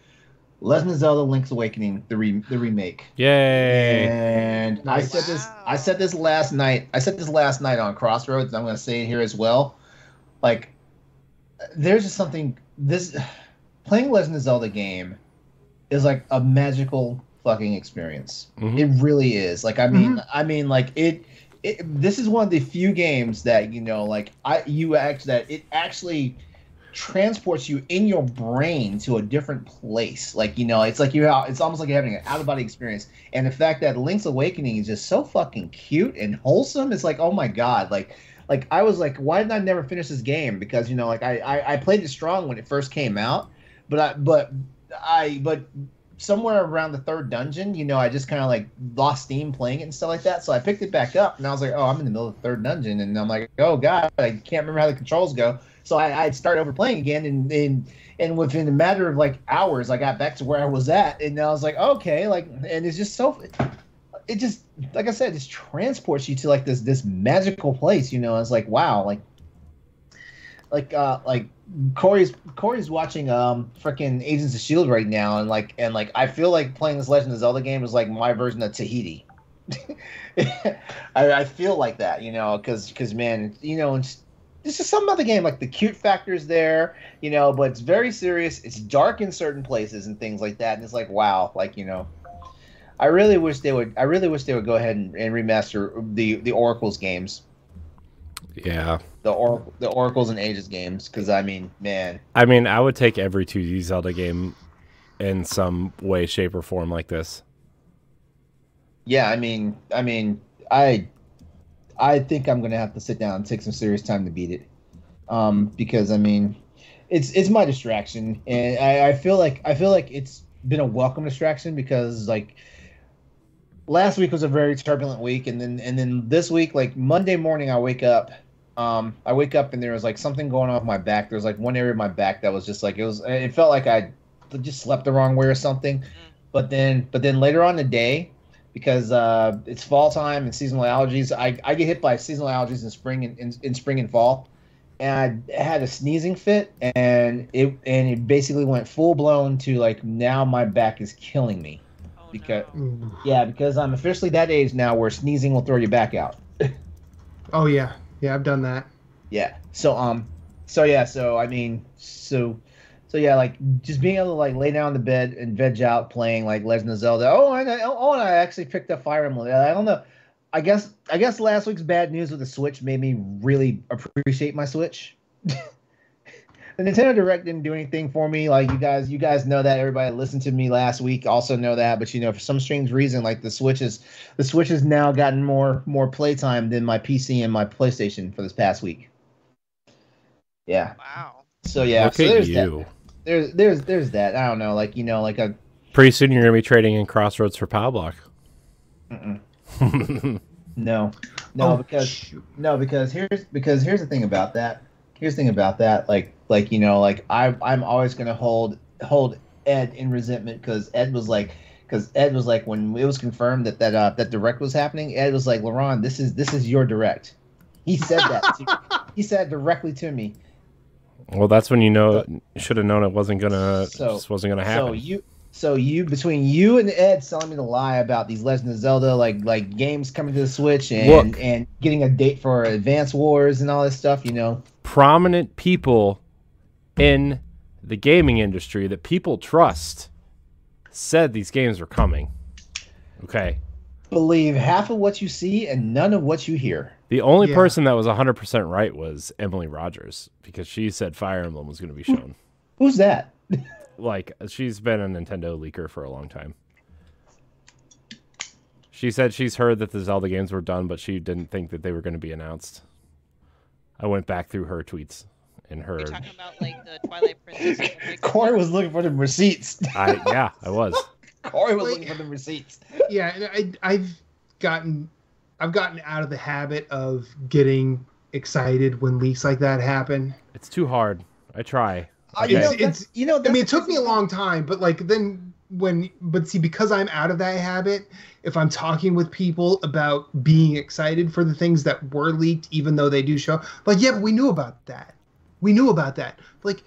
Legend of Zelda: Link's Awakening, the re- the remake. Yay! And I said this. I said this last night. I said this last night on Crossroads. and I'm going to say it here as well. Like, there's just something. This playing Legend of Zelda game is like a magical fucking experience. Mhm. It really is. Like, I mean, I mean, like it. it, this is one of the few games that you know, like I you act that it actually transports you in your brain to a different place. Like you know, it's like you're it's almost like you're having an out of body experience. And the fact that Link's Awakening is just so fucking cute and wholesome, it's like oh my god, like like I was like, why did I never finish this game? Because you know, like I I, I played it strong when it first came out, but I but I but somewhere around the third dungeon, you know, I just kind of like lost steam playing it and stuff like that. So I picked it back up, and I was like, oh, I'm in the middle of the third dungeon, and I'm like, oh god, I can't remember how the controls go. So I, I'd start over playing again, and and and within a matter of like hours, I got back to where I was at, and I was like, okay, like, and it's just so. It just, like I said, just transports you to like this this magical place. You know, it's like wow, like, like, uh, like Corey's Corey's watching um freaking Agents of Shield right now, and like and like I feel like playing this Legend of Zelda game is like my version of Tahiti. (laughs) I, I feel like that, you know, because because man, you know, it's this is some other game like the cute factors there, you know, but it's very serious. It's dark in certain places and things like that, and it's like wow, like you know. I really wish they would. I really wish they would go ahead and, and remaster the the Oracle's games Yeah. the or the Oracles and Ages games because I mean, man, I mean, I would take every 2D Zelda game in some way, shape, or form like this. yeah, I mean, I mean, I I think I'm gonna have to sit down and take some serious time to beat it, um, because I mean, it's it's my distraction, and I, I feel like I feel like it's been a welcome distraction because like last week was a very turbulent week, and then and then this week, like Monday morning, I wake up. Um, I wake up and there was like something going on with my back. There was like one area of my back that was just like it was. It felt like I just slept the wrong way or something. But then, but then later on in the day, because uh, it's fall time and seasonal allergies, I, I get hit by seasonal allergies in spring and in, in spring and fall, and I had a sneezing fit, and it and it basically went full blown to like now my back is killing me. Because-. Yeah, because I'm officially that age now where sneezing will throw you back out. (laughs) Oh yeah, yeah, I've done that. Yeah. So um, so yeah, so I mean, so so yeah, like just being able to like lay down on the bed and veg out playing like Legend of Zelda. Oh, and I, oh, and I actually picked up Fire Emblem. I don't know. I guess I guess last week's bad news with the Switch made me really appreciate my Switch. (laughs) the Nintendo Direct didn't do anything for me. Like you guys, you guys know that. Everybody that listened to me last week also know that. But you know, for some strange reason, like the Switch is the Switch has now gotten more more playtime than my PC and my PlayStation for this past week. Yeah. Wow. So yeah. Look so at there's you. that. There's there's there's that. I don't know. Like you know, like a Pretty soon you're gonna be trading in Crossroads for Power Block. (laughs) no, no Oh, because shoot. no because here's because here's the thing about that. Here's the thing about that. Like like you know like I I'm always gonna hold hold Ed in resentment because Ed was like because Ed was like when it was confirmed that that uh, that direct was happening. Ed was like, "LeRon, this is this is your direct." He said that. to, he said directly to me. Well, that's when you know should have known it wasn't gonna So- just wasn't gonna happen. So you, so you between you and Ed telling me the lie about these Legend of Zelda like like games coming to the Switch and Look. and getting a date for Advance Wars and all this stuff, you know. Prominent people in the gaming industry that people trust said these games were coming. Okay. Believe half of what you see and none of what you hear. The only Yeah. person that was 100% right was Emily Rogers because she said Fire Emblem was going to be shown. (laughs) Who's that? (laughs) like she's been a Nintendo leaker for a long time. She said she's heard that the Zelda games were done, but she didn't think that they were going to be announced. I went back through her tweets and her. You're talking about like the Twilight Princess. and the (laughs) Big Corey was looking for the receipts. I yeah, I was. (laughs) Corey was Wait. looking for the receipts. yeah, and I, I've gotten, I've gotten out of the habit of getting excited when leaks like that happen. It's too hard. I try. Uh, you know, It's- you know, I mean, it took me a long time, but like then when, but see, because I'm out of that habit, if I'm talking with people about being excited for the things that were leaked, even though they do show, like, yeah, but we knew about that. We knew about that. Like,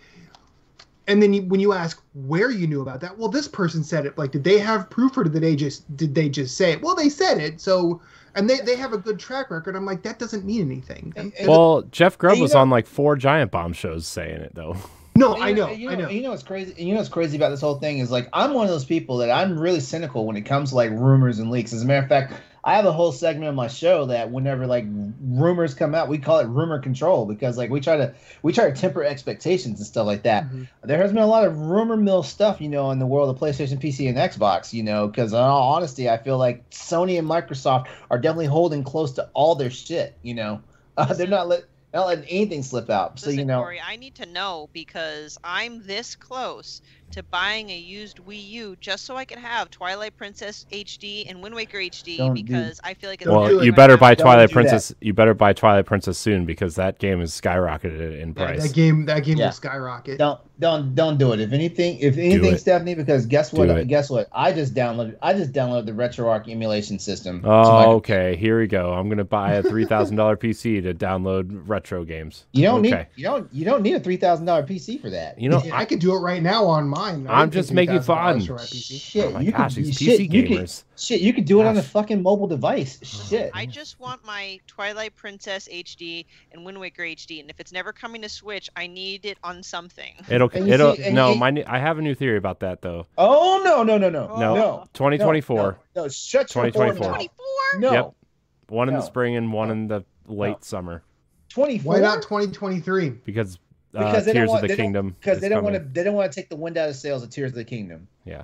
and then you, when you ask where you knew about that, well, this person said it. Like, did they have proof or did they just did they just say it? Well, they said it. So, and they they have a good track record. I'm like, that doesn't mean anything. And- and- Well, Jeff Grubb was know- on like four Giant Bomb shows saying it though. no, You I know, you I know. You know what's crazy? You know what's crazy about this whole thing is like I'm one of those people that I'm really cynical when it comes to like rumors and leaks. As a matter of fact, I have a whole segment of my show that whenever like rumors come out, we call it rumor control because like we try to we try to temper expectations and stuff like that. Mhm. There has been a lot of rumor mill stuff, you know, in the world of PlayStation, PC, and Xbox, you know, because in all honesty, I feel like Sony and Microsoft are definitely holding close to all their shit, you know. Uh, they're not let not letting anything slip out. So you know, Corey, I need to know because I'm this close to buying a used Wii U just so I can have Twilight Princess HD and Wind Waker HD Don't do- because I feel like it's well, you better buy Don't Twilight do that. Princess. You better buy Twilight Princess soon because that game is skyrocketed in price. that game that game Yeah. will skyrocket. don't don't don't do it. If anything, if anything. Stephanie, because guess what? it. Guess what? I just downloaded. I just downloaded the RetroArch emulation system. Oh, my- okay. Here we go. I'm gonna buy a three thousand dollar (laughs) PC to download retro games. You don't okay. need you don't you don't need a three thousand dollar PC for that. You know, I could do it right now on mine. I I'm just making fun. for my Shit, oh my you gosh, could, these shit, PC you could- gamers. shit, you could do it on a fucking mobile device. Shit. I just want my Twilight Princess HD and Wind Waker HD, and if it's never coming to Switch, I need it on something. (laughs) It'll And it'll see- no. you- My I have a new theory about that though. Oh no no no no No. no 2024. No, no, shut your 2024. whore mouth. 24? No, Yep. One in the spring and one No. in the late No. summer twenty four. Why not 2023? because, Because they don't Tears want- of the Kingdom. Because they don't want to. They don't want to take the wind out of sales of Tears of the Kingdom. Yeah.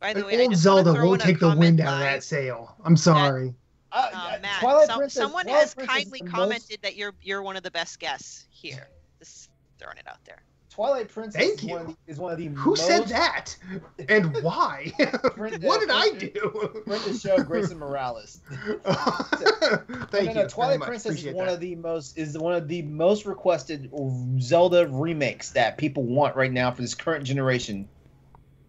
By the way, I old Zelda throw won't take the wind out of line. that sale. I'm sorry. Uh, Uh, Matt, Twilight some- Princess- someone Twilight has Princess kindly the most- commented that you're you're one of the best guests here. Just throwing it out there. Twilight Princess Thank is, One of the, is one of the Who most, said that? And why? (laughs) Friend- what did I do? Friend of show, Grayson Morales. (laughs) Thank no, you. no, very Twilight much. Princess is one that. of the most is one of the most requested Zelda remakes that people want right now for this current generation.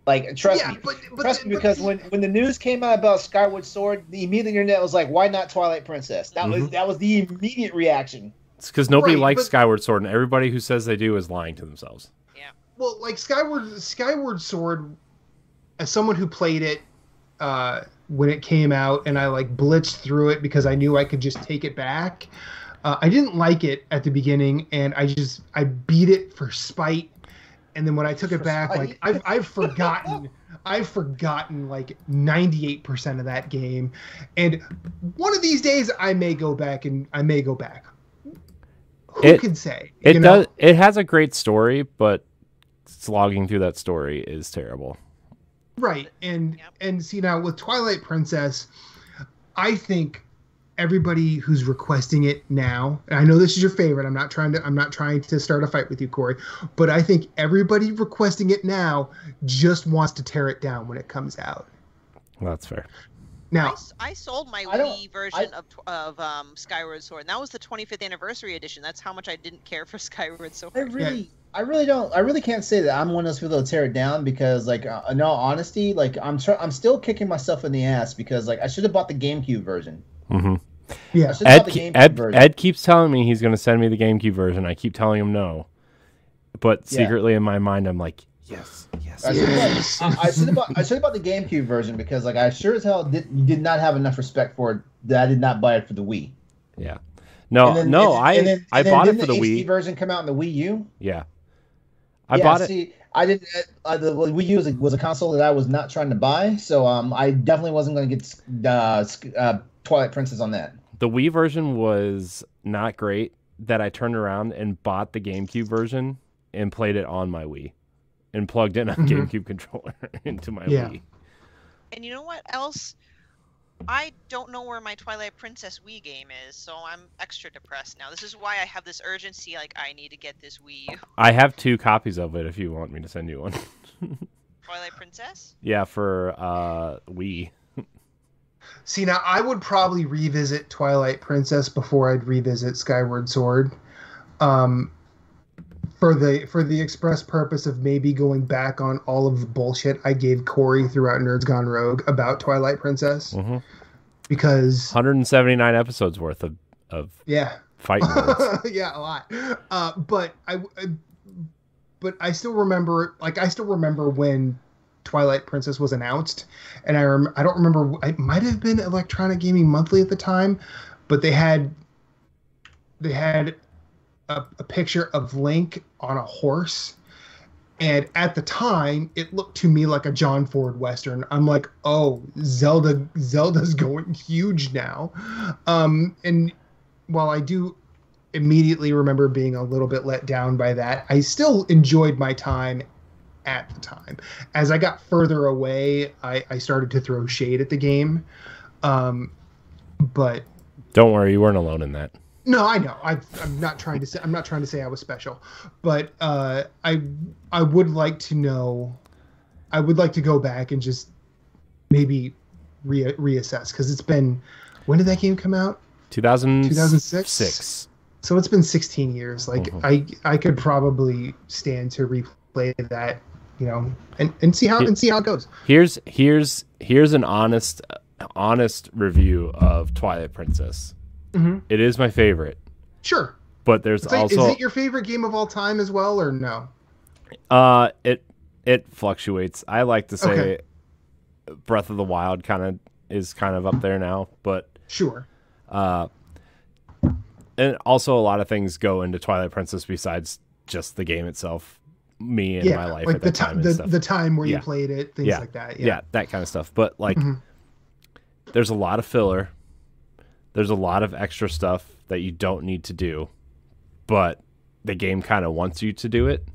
Like, trust yeah, me, but, but, trust me, but- because when when the news came out about Skyward Sword, the immediate internet was like, "Why not Twilight Princess?" That was Mhm. that was the immediate reaction. It's because nobody Right, likes but- Skyward Sword, and everybody who says they do is lying to themselves. Yeah. Well, like Skyward Skyward Sword, as someone who played it uh, when it came out, and I like blitzed through it because I knew I could just take it back. Uh, I didn't like it at the beginning, and I just I beat it for spite. And then when I took it back, spite? like I've I've forgotten. (laughs) I've forgotten like 98% of that game. And one of these days I may go back and I may go back. Who It- can say? It you know? does. It has a great story, but slogging through that story is terrible. Right. And Yep. and see now with Twilight Princess, I think everybody who's requesting it now, and I know this is your favorite. I'm not trying to I'm not trying to start a fight with you, Corey, but I think everybody requesting it now just wants to tear it down when it comes out. well, That's fair. I, Now, s- I sold my I Wii version of of um, Skyward Sword, and that was the 25th anniversary edition. That's how much I didn't care for (laughs) Skyward Sword. I really, I really don't. I really can't say that I'm one of those people that'll tear it down because, like, uh, in all honesty, like I'm try- I'm still kicking myself in the ass because, like, I should have bought the GameCube version. Mm-hmm. yeah. I should have Ed, the Ed, version. Ed keeps telling me he's going to send me the GameCube version. I keep telling him no, but Yeah. secretly in my mind, I'm like, yes, yes. I should Yes. have bought, I, I should have I should have the GameCube version because, like, I sure as hell did, did not have enough respect for it that I did not buy it for the Wii. Yeah. No, And then- no, and I and then- I and then bought it didn't for the HD Wii. version come out in the Wii U. Yeah. I yeah, bought it. See, I did. Uh, the Wii U was a, was a console that I was not trying to buy, so um, I definitely wasn't going to get uh, uh, Twilight Princess on that. The Wii version was not great. That I turned around and bought the GameCube version and played it on my Wii, and plugged in a Mhm. GameCube controller (laughs) into my Yeah. Wii. And you know what else? I don't know where my Twilight Princess Wii game is, so I'm extra depressed now. This is why I have this urgency. Like I need to get this Wii U. I have two copies of it. If you want me to send you one. (laughs) Twilight Princess. yeah, for uh Wii. See now, I would probably revisit Twilight Princess before I'd revisit Skyward Sword, um, for the for the express purpose of maybe going back on all of the bullshit I gave Corey throughout Nerds Gone Rogue about Twilight Princess, hmm because 179 episodes worth of of yeah, words. (laughs) yeah, a lot. Uh, but I, I, but I still remember, like, I still remember when Twilight Princess was announced, and I rem- I don't remember. It might have been Electronic Gaming Monthly at the time, but they had they had a, a picture of Link on a horse, and at the time it looked to me like a John Ford western. I'm like, "Oh, Zelda Zelda's going huge now." Um and while I do immediately remember being a little bit let down by that, I still enjoyed my time at the time. As I got further away, I, I started to throw shade at the game. Um, but Don't worry, you weren't alone in that. No, I know. I, I'm not trying to say I'm not trying to say I was special, but uh, I I would like to know. I would like to go back and just maybe re- reassess because it's been. When did that game come out? 2006? 2006? Six. So it's been 16 years. Like Mhm. I I could probably stand to replay that, you know, and, and see how and see how it goes. Here's here's here's an honest honest review of Twilight Princess. Mm-hmm. It is my favorite, Sure. but there's like, also is it your favorite game of all time as well, or no? uh it it fluctuates. I like to say Okay. Breath of the Wild kind of is kind of up there now, but Sure. uh and also a lot of things go into Twilight Princess besides just the game itself. Me and yeah, my life like at the time the, stuff. the time where Yeah. you played it, things Yeah. like that. yeah. Yeah. that kind of stuff. But like, Mhm. there's a lot of filler. There's a lot of extra stuff that you don't need to do, but the game kind of wants you to do it.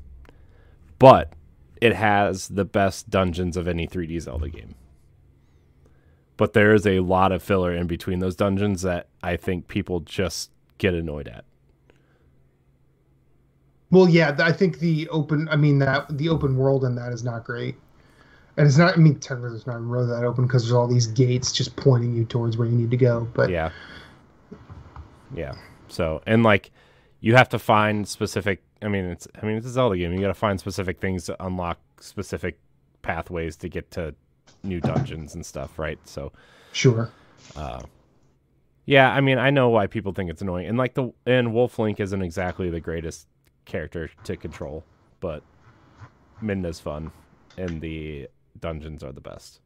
But it has the best dungeons of any 3D Zelda game. But there is a lot of filler in between those dungeons that I think people just get annoyed at. Well, yeah, I think the open. I mean that the open world in that is not great, and it's not. I mean, technically, not really that open because there's all these gates just pointing you towards where you need to go. But yeah yeah so and like you have to find specific i mean it's i mean it's a zelda game you got to find specific things to unlock specific pathways to get to new dungeons and stuff right so sure. uh yeah i mean i know why people think it's annoying and like the and wolf link isn't exactly the greatest character to control but Midna's fun and the dungeons are the best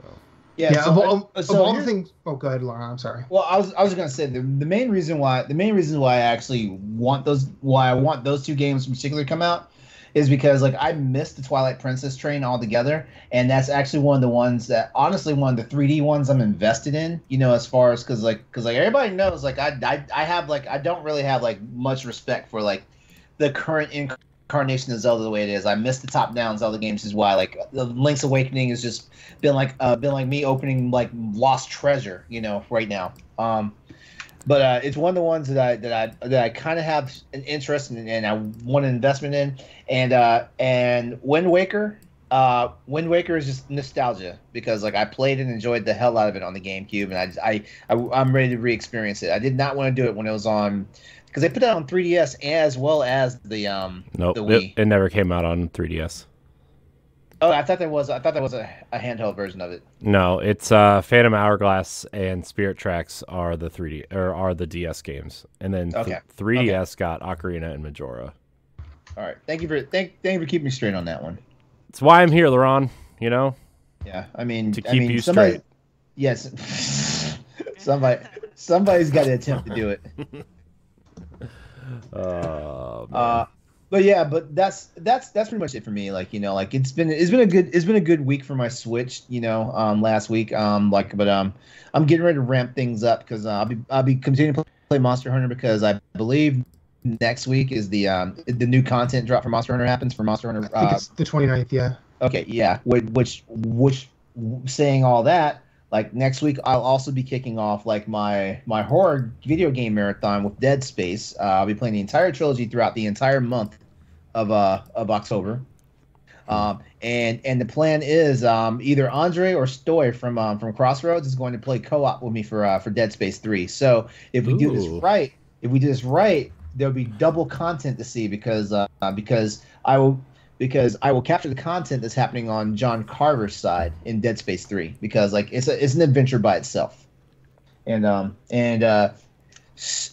so Yeah, Yeah, so, of, I- all, of so all the things. Oh, go ahead, Laura. I'm sorry. Well, I was I was gonna say the, the main reason why the main reason why I actually want those why I want those two games in particular to come out is because like I missed the Twilight Princess train altogether, and that's actually one of the ones that honestly one of the 3D ones I'm invested in. You know, as far as because like because like everybody knows like I, I I have like I don't really have like much respect for like the current incarnation of Zelda the way it is. I miss the top down Zelda games is why like the Link's Awakening has just been like uh been like me opening like lost treasure, you know, right now. Um but uh, it's one of the ones that I that I that I kind of have an interest in and I want an investment in. And uh, and Wind Waker, uh, Wind Waker is just nostalgia because like I played and enjoyed the hell out of it on the GameCube, and I I, I am ready to re-experience it. I did not want to do it when it was on because they put that on 3DS as well as the um nope the it, Wii. it never came out on 3ds Oh, I thought there was I thought there was a, a handheld version of it. No, it's uh, Phantom Hourglass and Spirit Tracks are the 3D or are the DS games, and then th- Okay. 3DS got Ocarina and Majora. All right, thank you for thank thank you for keeping me straight on that one. It's why I'm here, LeRon. You know, Yeah, I mean To I keep mean, you somebody, straight. Yes, (laughs) somebody somebody's got to attempt to do it. (laughs) uh, Uh, but yeah, but that's that's that's pretty much it for me. Like you know, like it's been it's been a good it's been a good week for my Switch. You know, um, last week, um, like but um, I'm getting ready to ramp things up because uh, I'll be I'll be continuing to play Monster Hunter because I believe next week is the um the new content drop for Monster Hunter happens for Monster Hunter. I think Uh, it's the 29th. Yeah. Okay, yeah. Which, which, which, saying all that, like next week, I'll also be kicking off like my my horror video game marathon with Dead Space. Uh, I'll be playing the entire trilogy throughout the entire month of uh of October. Um, and and the plan is um, either Andre or Stoy from um, from Crossroads is going to play co-op with me for uh, for Dead Space Three. So if we do this right, if we do this right, there'll be double content to see because uh, because I will because I will capture the content that's happening on John Carver's side in Dead Space Three because like it's a it's an adventure by itself, and um and uh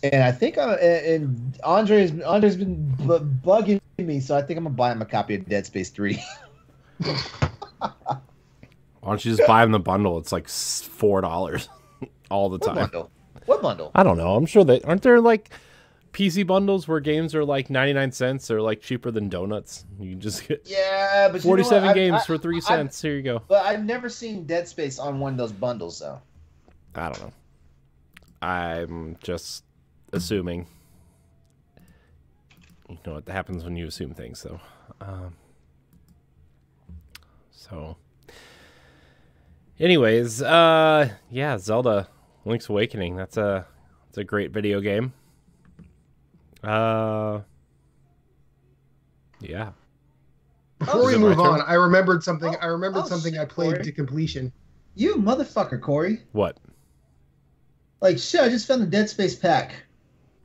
and I think uh, and and Andre's Andre's been bu- bugging me, so I think I'm gonna buy him a copy of Dead Space Three. (laughs) why don't you just buy him the bundle? It's like four dollars (laughs) all the what time. bundle? What bundle? I don't know. I'm sure they aren't there like PC bundles where games are like 99 cents or like cheaper than donuts. You can just get Yeah, but you know 47 games I- for 3 I- cents. Here you go. But I've never seen Dead Space on one of those bundles though. I don't know. I'm just assuming. You know what happens when you assume things, though. Um, so, anyways, uh, yeah, Zelda: Link's Awakening. That's a that's a great video game. Uh, yeah. Before Oh, we is it my move on. I remembered something. Oh, I remembered oh, something shit, I played Corey. to completion. You motherfucker, Corey. What? Like shit, I just found the Dead Space pack.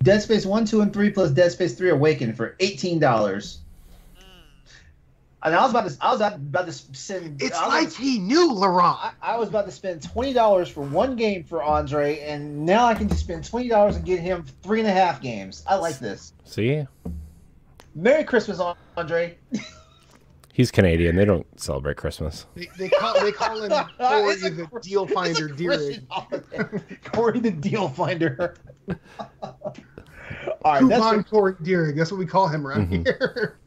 Dead Space 1, 2, and 3 plus Dead Space 3 Awakened for eighteen dollars. And I was about to I was about to spend It's I was like he knew, LeRon. I, I was about to spend twenty dollars for one game for Andre, and now I can just spend twenty dollars and get him three and a half games. I like this. See, Merry Christmas, Andre. (laughs) he's Canadian. They don't celebrate Christmas. They, they call they call him Corey (laughs) It's a the deal finder (laughs) Dierig. Corey the deal finder. all right, that's Coupon Corey Dierig. That's what we call him around Mhm. here.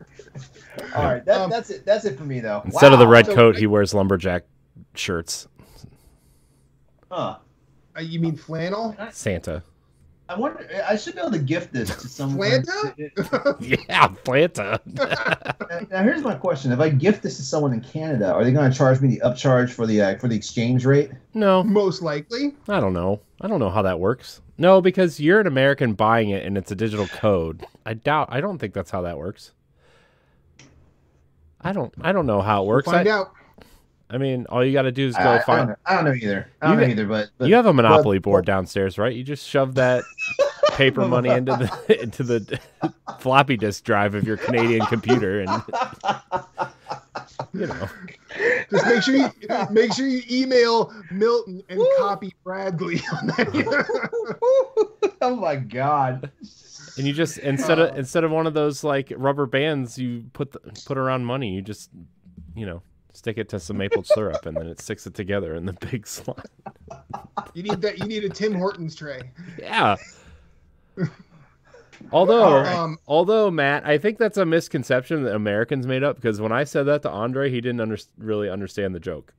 All right. That, Um, that's it. That's it for me, though. Instead of the red So- coat, he wears lumberjack shirts. Huh. Uh, you mean flannel? Santa. I wonder. I should be able to gift this to someone. Flanta? Yeah, Planta. Now, now here's my question: If I gift this to someone in Canada, are they going to charge me the upcharge for the uh, for the exchange rate? no, Most likely. I don't know. I don't know how that works. No, because you're an American buying it and it's a digital code. I doubt. I don't think that's how that works. I don't. I don't know how it works. Find I, out. I mean, all you got to do is I, go I don't find. I don't know either. I don't You know either. But, but You have a monopoly but- board downstairs, right? You just shove that (laughs) paper money into the (laughs) into the (laughs) floppy disk drive of your Canadian computer, and you know. Just make sure you make sure you email Milton and copy Bradley on that. oh my god! And you just instead of instead of one of those like rubber bands, you put the, put around money. You just you know stick it to some maple (laughs) syrup, and then it sticks it together in the (laughs) big slot. you need that. You need a Tim Hortons tray. Yeah. (laughs) Although, Um, although Matt, I think that's a misconception that Americans made up because when I said that to Andre, he didn't under- really understand the joke.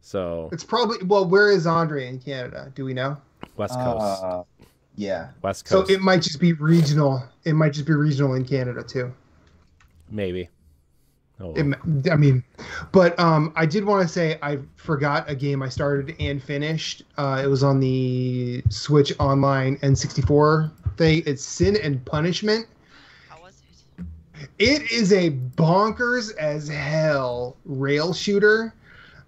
So It's probably well. Where is Andre in Canada? Do we know? West Coast, Uh, yeah. West Coast. So it might just be regional. It might just be regional in Canada too. maybe. Oh, It m- I mean, but um, I did want to say I forgot a game I started and finished. Uh, it was on the Switch Online N64 thing. It's Sin and Punishment. How was it? It is a bonkers as hell rail shooter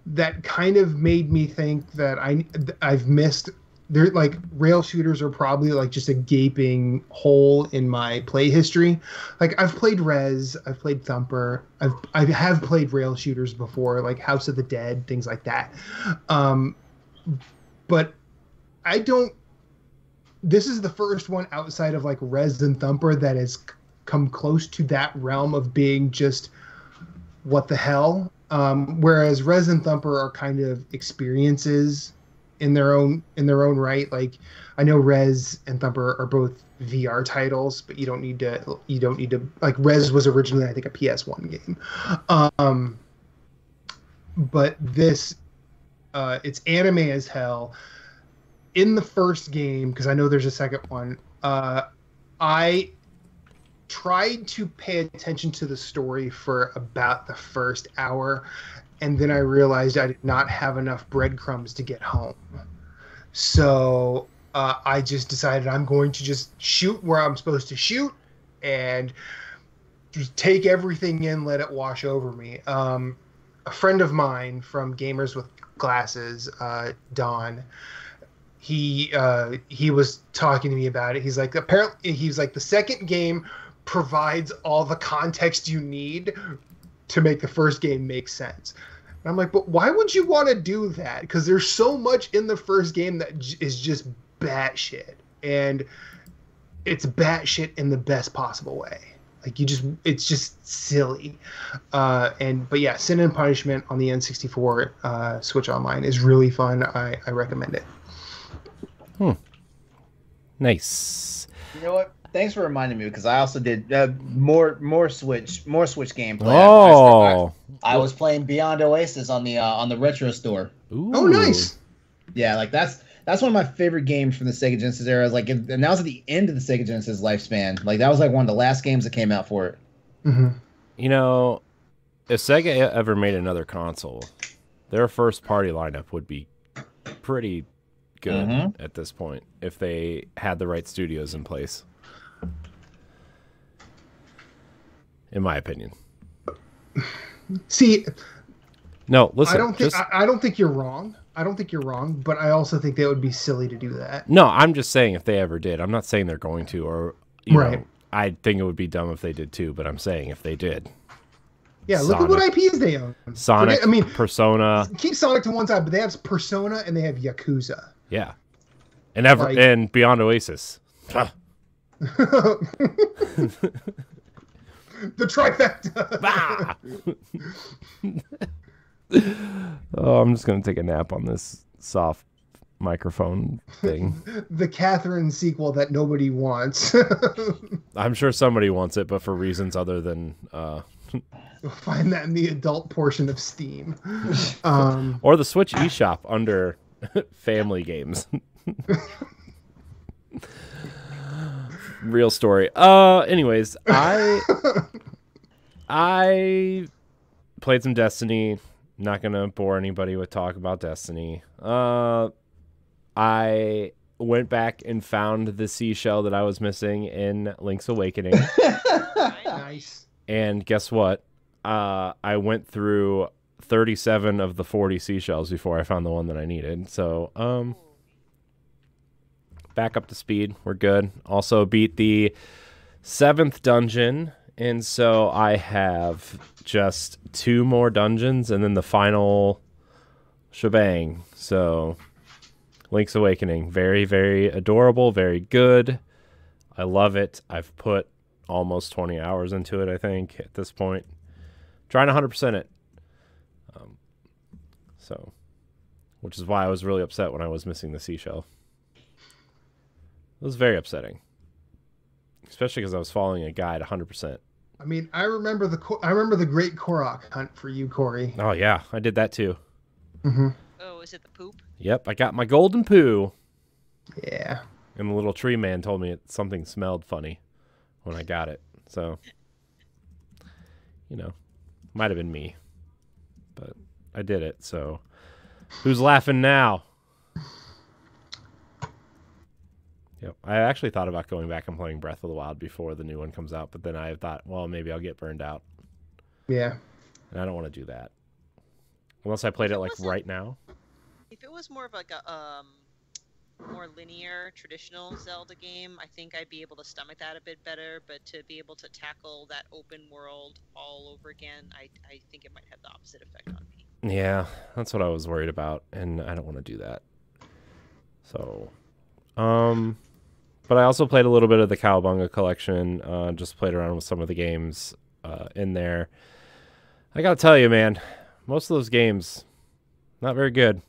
that kind of made me think that I I've missed. They're like rail shooters are probably like just a gaping hole in my play history. Like I've played Rez, I've played Thumper, I've I have played rail shooters before, like House of the Dead, things like that. Um, but I don't. This is the first one outside of like Rez and Thumper that has come close to that realm of being just what the hell. Um, whereas Rez and Thumper are kind of experiences in their own in their own right. Like I know Rez and Thumper are both VR titles, but you don't need to you don't need to like Rez was originally I think a PS1 game. Um, but this uh, it's anime as hell. In the first game, because I know there's a second one, uh, I tried to pay attention to the story for about the first hour, and then I realized I did not have enough breadcrumbs to get home. So uh, I just decided I'm going to just shoot where I'm supposed to shoot and just take everything in, let it wash over me. Um, a friend of mine from Gamers with Glasses, uh, Don, he uh, he was talking to me about it. He's like, apparently, he's like, the second game provides all the context you need to make the first game make sense. And I'm like, but why would you want to do that? Because there's so much in the first game that j- is just batshit, and it's batshit in the best possible way. Like you just, it's just silly. Uh, and but yeah, Sin and Punishment on the N64 uh, Switch Online is really fun. I, I recommend it. Hmm. Nice. You know what? Thanks for reminding me because I also did uh, more more Switch more Switch gameplay. Oh, I, I was playing Beyond Oasis on the uh, on the Retro Store. Ooh. Oh, nice. Yeah, like that's that's one of my favorite games from the Sega Genesis era. Like, and that was at the end of the Sega Genesis lifespan. Like that was like one of the last games that came out for it. hmm You know, if Sega ever made another console, their first party lineup would be pretty good Mhm. at this point if they had the right studios in place. In my opinion. See, No, listen. I don't think just, I, I don't think you're wrong. I don't think you're wrong, but I also think that would be silly to do that. no, I'm just saying if they ever did. I'm not saying they're going to, or you Right. know, I think it would be dumb if they did too. But I'm saying if they did, Yeah, look at what IPs they own. Sonic, Forget- I mean, Persona, keep Sonic to one side, but they have Persona and they have Yakuza. yeah, and ever Like- and Beyond Oasis. (laughs) (laughs) the trifecta. (laughs) oh, I'm just gonna take a nap on this soft microphone thing. (laughs) the Catherine sequel that nobody wants. (laughs) I'm sure somebody wants it, but for reasons other than uh, You'll find that in the adult portion of Steam. Um, or the Switch eShop under family games. Real story. Uh anyways, I I played some Destiny. Not going to bore anybody with talk about Destiny. Uh I went back and found the seashell that I was missing in Link's Awakening. (laughs) nice. And guess what? Uh, I went through 37 of the 40 seashells before I found the one that I needed. So, um, back up to speed. We're good. Also beat the seventh dungeon. And so I have just two more dungeons and then the final shebang. So, Link's Awakening. Very, very adorable. Very good. I love it. I've put almost 20 hours into it, I think, at this point. Trying to 100% it. Um, so, which is why I was really upset when I was missing the seashell. It was very upsetting. Especially because I was following a guide 100%. I mean, I remember the I remember the Great Korok hunt for you, Corey. Oh, yeah, I did that too. hmm Oh, is it the poop? Yep, I got my golden poo. Yeah. And the little tree man told me it, something smelled funny when I got it. So, you know, might have been me. But I did it. So, who's laughing now? Yep. I actually thought about going back and playing Breath of the Wild before the new one comes out, but then I thought, well, maybe I'll get burned out. Yeah. And I don't want to do that. Unless I played it like right now. If it was more of like a um, more linear, traditional Zelda game, I think I'd be able to stomach that a bit better. But to be able to tackle that open world all over again, I I think it might have the opposite effect on me. Yeah, that's what I was worried about, and I don't want to do that. So, um, but I also played a little bit of the Cowabunga collection. Uh, just played around with some of the games uh, in there. I gotta tell you, man, most of those games not very good.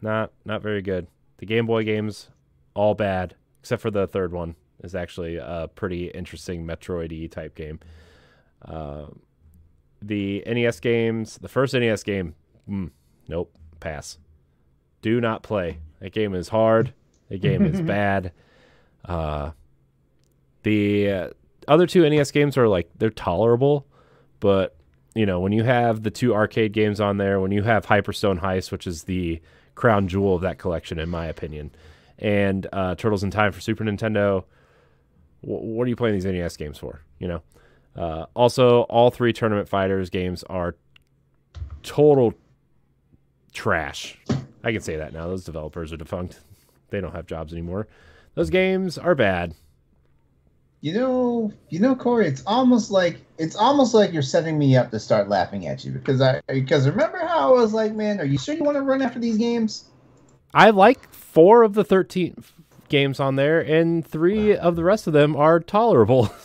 Not not very good. The Game Boy games all bad, except for the third one is actually a pretty interesting Metroid-y type game. Uh, the NES games, the first NES game, mm, nope, pass. Do not play. That game is hard. The game is (laughs) bad. Uh, the uh, other two NES games are like they're tolerable, but you know when you have the two arcade games on there, when you have Hyperstone Heist, which is the crown jewel of that collection, in my opinion, and uh, Turtles in Time for Super Nintendo, wh- what are you playing these NES games for? You know. Uh, also, all three Tournament Fighters games are total trash. I can say that now. Those developers are defunct. They don't have jobs anymore. Those games are bad. You know, you know, Corey. It's almost like it's almost like you're setting me up to start laughing at you because I because remember how I was like, man, are you sure you want to run after these games? I like four of the 13 games on there, and three of the rest of them are tolerable. (laughs)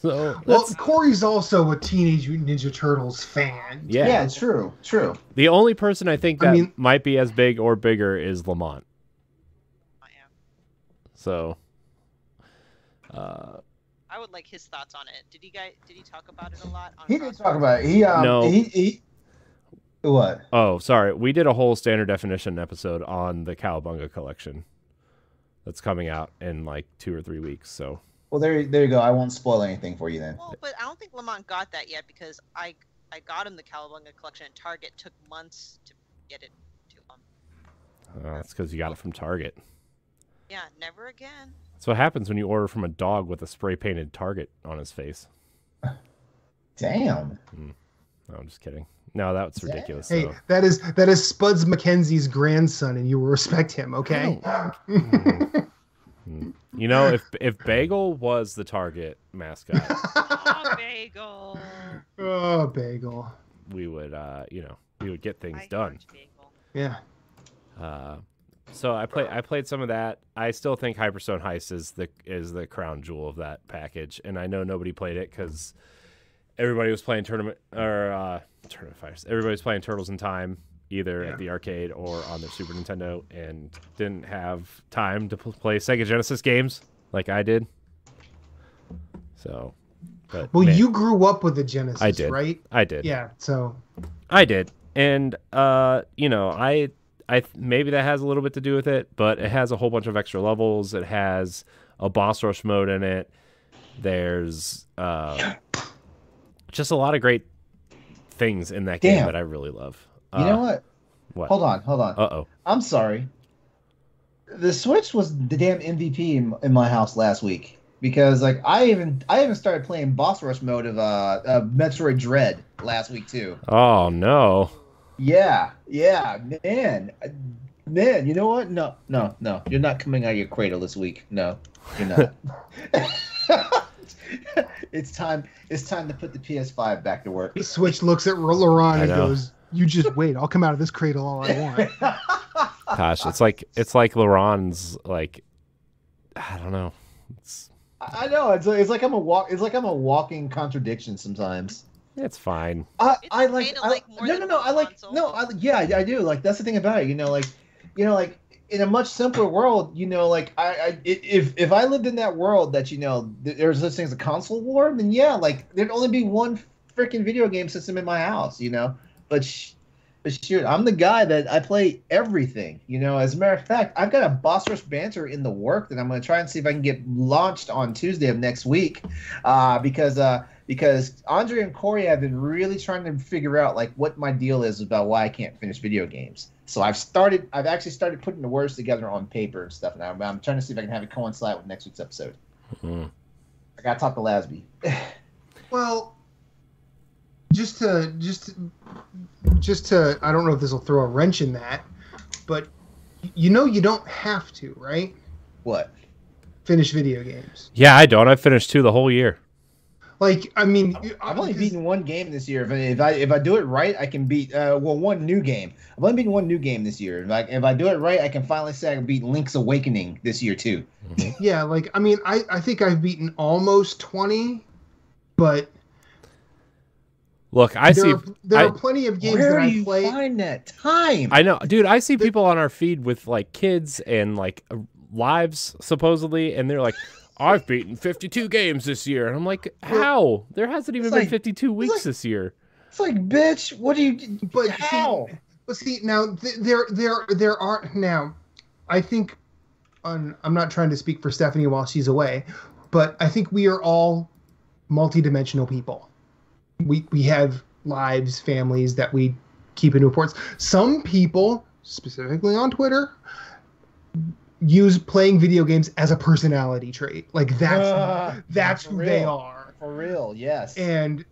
so, Well, Corey's also a Teenage Mutant Ninja Turtles fan. yeah. yeah, true, true. The only person I think I that mean- might be as big or bigger is Lamont. I am. So, Uh, I would like his thoughts on it. Did he guys? Did he talk about it a lot? On He did Crossroads? talk about it. He um No. he, he what? oh, sorry. We did a whole standard definition episode on the Cowabunga collection. That's coming out in like two or three weeks. So Well, there there you go. I won't spoil anything for you then. Well, but I don't think Lamont got that yet because I I got him the Cowabunga collection and Target took months to get it to him. uh, that's because you got it from Target. Yeah, never again. That's what happens when you order from a dog with a spray painted Target on his face. Damn. No, I'm just kidding. No, that's ridiculous. Hey, though. that is that is Spuds MacKenzie's grandson, and you will respect him, okay? (laughs) You know, if if Bagel was the Target mascot, (laughs) Oh, bagel. oh, bagel. we would, uh, you know, we would get things I done. bagel. Yeah. Uh, so I played I played some of that. I still think Hyperstone Heist is the is the crown jewel of that package, and I know nobody played it because everybody was playing tournament or uh, Tournament Fighters. Everybody was playing Turtles in Time either Yeah. at the arcade or on their Super Nintendo, and didn't have time to pl- play Sega Genesis games like I did. So, but Well, man, you grew up with the Genesis, I did. right? I did. Yeah. So I did, and uh, you know, I, I maybe that has a little bit to do with it, but it has a whole bunch of extra levels. It has a boss rush mode in it. There's uh, just a lot of great things in that game that I really love. You Uh, know what? What? Hold on, hold on. Uh oh. I'm sorry. The Switch was the damn MVP in, in my house last week because like I even I even started playing boss rush mode of uh, uh Metroid Dread last week too. Oh no. Yeah, yeah, man, man. You know what? No, no, no. You're not coming out of your cradle this week. No, you're not. (laughs) (laughs) it's time. It's time to put the PS5 back to work. Switch looks at LeRon I and goes, "You just wait. I'll come out of this cradle all I want." (laughs) Gosh, it's like it's like LeRon's like I don't know. It's I know. It's it's like I'm a walk. It's like I'm a walking contradiction sometimes. It's fine. I, It's I like, I, like more no, than no, no. one I like console. no. I, yeah, I do. Like that's the thing about it. You know, like, you know, like in a much simpler world, you know, like I, I i- if if I lived in that world that you know there's such thing as a console war, then yeah, like there'd only be one freaking video game system in my house. You know, but. Sh- but shoot, I'm the guy that I play everything. You know, as a matter of fact, I've got a Boss Rush banter in the work that I'm going to try and see if I can get launched on Tuesday of next week, uh, because uh, because Andre and Corey have been really trying to figure out like what my deal is about why I can't finish video games. So I've started. I've actually started putting the words together on paper and stuff. Now I'm, I'm trying to see if I can have it coincide with next week's episode. Mm. I got to talk to Lasby. (laughs) Well, just to just to, just to I don't know if this will throw a wrench in that, but you know you don't have to, right? what? Finish video games. Yeah, I don't. I finished two the whole year. Like I mean, I've only beaten one game this year. If I, if I if I do it right, I can beat uh well one new game. I've only beaten one new game this year. If I, if I do it right, I can finally say I can beat Link's Awakening this year too. Yeah, like I mean, I I think I've beaten almost twenty, but Look, I there see. are, there I- are plenty of games Where that do I you play. find that time? I know, dude. I see people on our feed with like kids and like uh, lives supposedly, and they're like, "I've beaten 52 games this year," and I'm like, "How? There hasn't even It's been like- 52 weeks like- this year." It's like, bitch, what do you? But see- how? But see now th- there there there aren't now, I think, on, I'm not trying to speak for Stephanie while she's away, but I think we are all multidimensional people. We we have lives, families that we keep in reports. Some people, specifically on Twitter, use playing video games as a personality trait. Like that's Ah, (laughs) that's who they are. For real, yes. and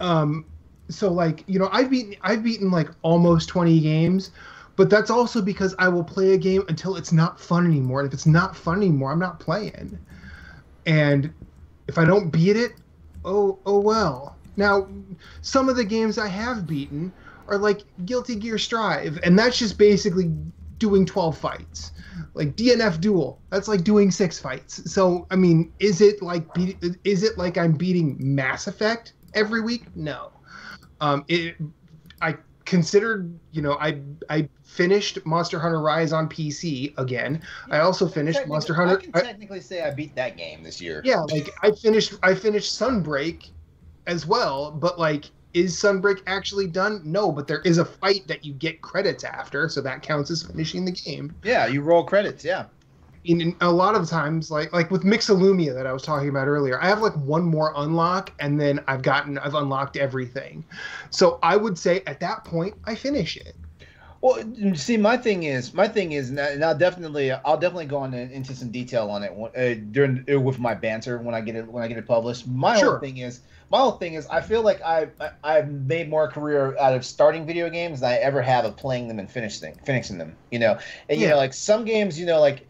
um so like you know i've beaten i've beaten like almost 20 games but that's also because i will play a game until it's not fun anymore. And if it's not fun anymore i'm not playing. And if i don't beat it oh oh well. Now some of the games i have beaten are like guilty gear strive and that's just basically doing 12 fights like DNF duel that's like doing six fights so i mean is it like beat, is it like i'm beating mass effect every week no um it i considered, you know, I I finished Monster Hunter Rise on PC again. I also finished Monster Hunter. I can I- technically say I beat that game this year. yeah, like I finished I finished Sunbreak as well, but like is Sunbreak actually done? No, but there is a fight that you get credits after, so that counts as finishing the game. Yeah, you roll credits. Yeah. In, in a lot of times, like like with Mixolumia that I was talking about earlier, I have like one more unlock, and then I've gotten I've unlocked everything. So I would say at that point I finish it. Well, see, my thing is, my thing is, and I'll definitely, I'll definitely go on into some detail on it uh, during uh, with my banter when I get it when I get it published. My whole thing is, my whole thing is, I feel like I, I I've made more career out of starting video games than I ever have of playing them and finishing finishing them. You know, and you know, like some games, you know, like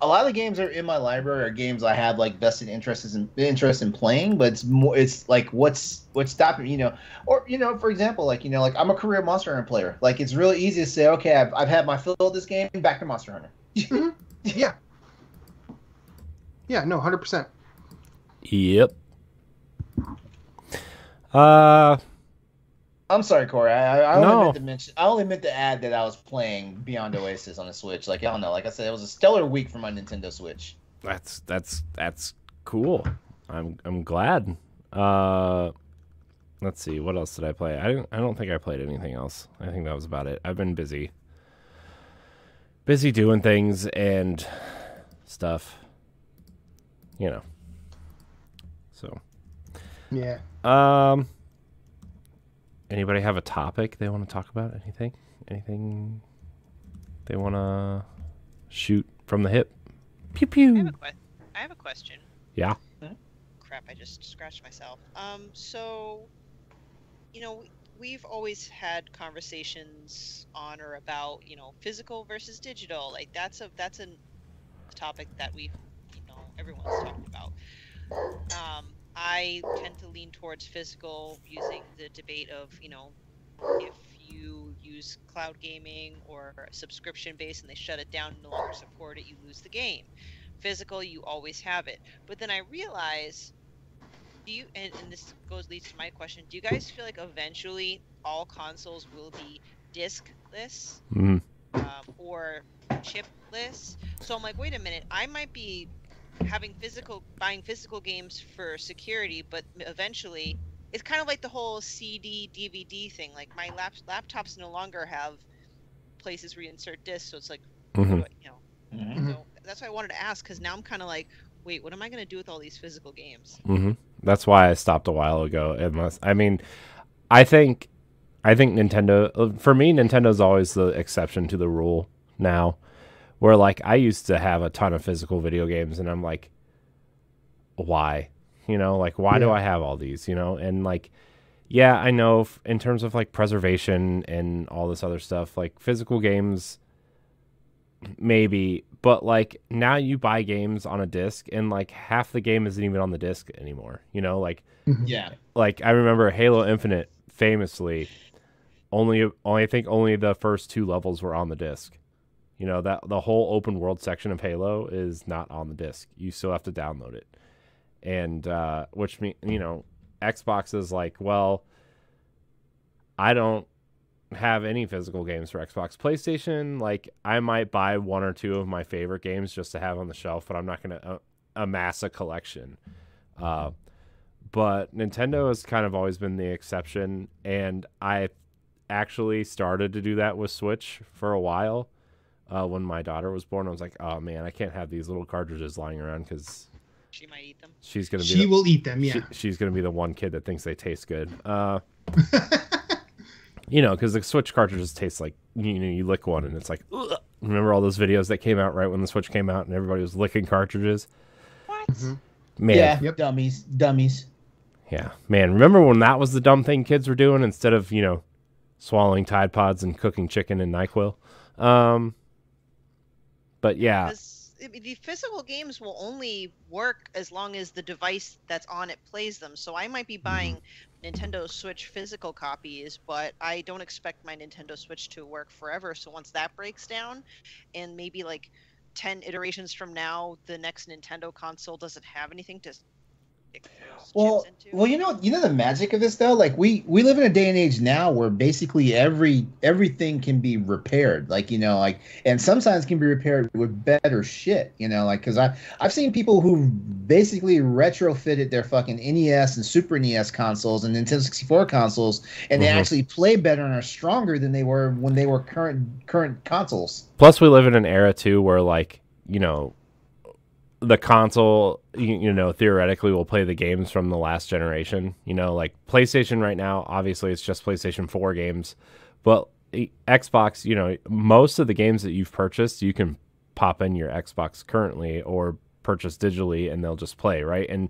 a lot of the games are in my library are games I have like vested interests in interest in playing, but it's more it's like what's what's stopping you know, or you know, for example, like you know, like I'm a career Monster Hunter player. Like it's really easy to say, okay, I've, I've had my fill of this game, back to Monster Hunter. (laughs) Mm-hmm. Yeah. Yeah, no, hundred percent. Yep. Uh, I'm sorry, Corey. I, I I only No. meant to mention. I only meant to add that I was playing Beyond Oasis on the Switch. Like I don't know. Like I said, it was a stellar week for my Nintendo Switch. that's that's that's cool. I'm I'm glad. Uh, let's see. What else did I play? I didn't. I don't think I played anything else. I think that was about it. I've been busy, busy doing things and stuff. You know. So, Yeah. um, anybody have a topic they want to talk about? Anything? Anything they want to shoot from the hip? Pew I have pew. a que- I have a question. Yeah. Crap! I just scratched myself. Um. So, you know, we, we've always had conversations on or about you know physical versus digital. Like that's a that's a topic that we you know everyone's talking about. Um, I tend to lean towards physical, using the debate of you know if you use cloud gaming or subscription based and they shut it down and no longer support it, you lose the game. Physical, you always have it. But then I realize, do you? And, and this goes leads to my question: Do you guys feel like eventually all consoles will be diskless Mm. um, or chipless? So I'm like, wait a minute, I might be having physical, buying physical games for security, but eventually, it's kind of like the whole CD DVD thing. Like my lap- laptops no longer have places where you insert discs, so it's like, hmm what- you know. Mhm. So that's why I wanted to ask because now I'm kind of like, wait, what am I going to do with all these physical games? hmm That's why I stopped a while ago. Unless I mean, I think, I think Nintendo. uh, For me, Nintendo's always the exception to the rule now. Where like I used to have a ton of physical video games, and I'm like, why? You know, like why do I have all these? You know, and like, yeah, I know f- in terms of like preservation and all this other stuff, like physical games maybe but like now you buy games on a disc and like half the game isn't even on the disc anymore you know like mm-hmm. Yeah. like i remember halo infinite famously only only i think only the first two levels were on the disc you know that the whole open world section of halo is not on the disc you still have to download it and uh which mean you know xbox is like well i don't have any physical games for Xbox. PlayStation, like I might buy one or two of my favorite games just to have on the shelf, but I'm not going to uh, amass a collection. Uh, but Nintendo has kind of always been the exception, and I actually started to do that with Switch for a while. Uh, when my daughter was born, I was like, "Oh man, I can't have these little cartridges lying around because She might eat them. she's gonna be She the, will eat them, yeah. she- she's gonna be the one kid that thinks they taste good." Uh, (laughs) you know, because the Switch cartridges taste like you know you lick one and it's like. Ugh. Remember all those videos that came out right when the Switch came out and everybody was licking cartridges? What? Mhm. Man, yeah. Yep. Dummies. Dummies. Yeah, man. Remember when that was the dumb thing kids were doing instead of you know swallowing Tide Pods and cooking chicken and Nyquil? Um, but yeah, Because the physical games will only work as long as the device that's on it plays them. So I might be mm-hmm. buying Nintendo Switch physical copies, but I don't expect my Nintendo Switch to work forever. So once that breaks down, and maybe like 10 iterations from now, the next Nintendo console doesn't have anything to Well, into. well, you know, you know the magic of this though. Like we we live in a day and age now where basically every everything can be repaired. Like you know, like and sometimes can be repaired with better shit. You know, like because I I've seen people who basically retrofitted their fucking NES and Super NES consoles and Nintendo 64 consoles, and they Mhm. actually play better and are stronger than they were when they were current current consoles. Plus, we live in an era too where, like, you know, the console, you, you know, theoretically will play the games from the last generation. You know, like PlayStation right now, obviously it's just PlayStation 4 games, but Xbox, you know, most of the games that you've purchased, you can pop in your Xbox currently or purchase digitally and they'll just play, right? And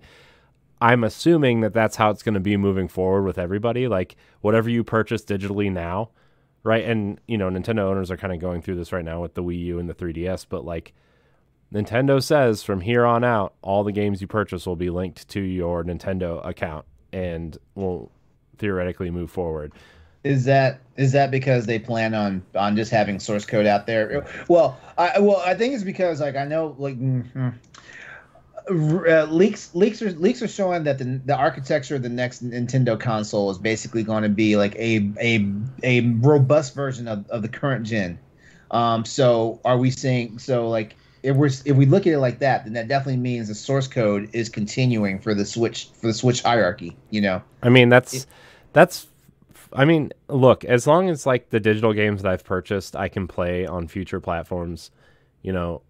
I'm assuming that that's how it's going to be moving forward with everybody. Like, whatever you purchase digitally now, right? And you know, Nintendo owners are kind of going through this right now with the Wii U and the 3DS, but like Nintendo says from here on out, all the games you purchase will be linked to your Nintendo account and will theoretically move forward. Is that is that because they plan on on just having source code out there? Well, I well I think it's because like I know like mhm. uh, leaks leaks are leaks are showing that the the architecture of the next Nintendo console is basically going to be like a a a robust version of, of the current gen. Um, so are we seeing so like if we're if we look at it like that, then that definitely means the source code is continuing for the Switch for the Switch hierarchy. You know. I mean, that's that's I mean, look, as long as like the digital games that I've purchased I can play on future platforms, you know,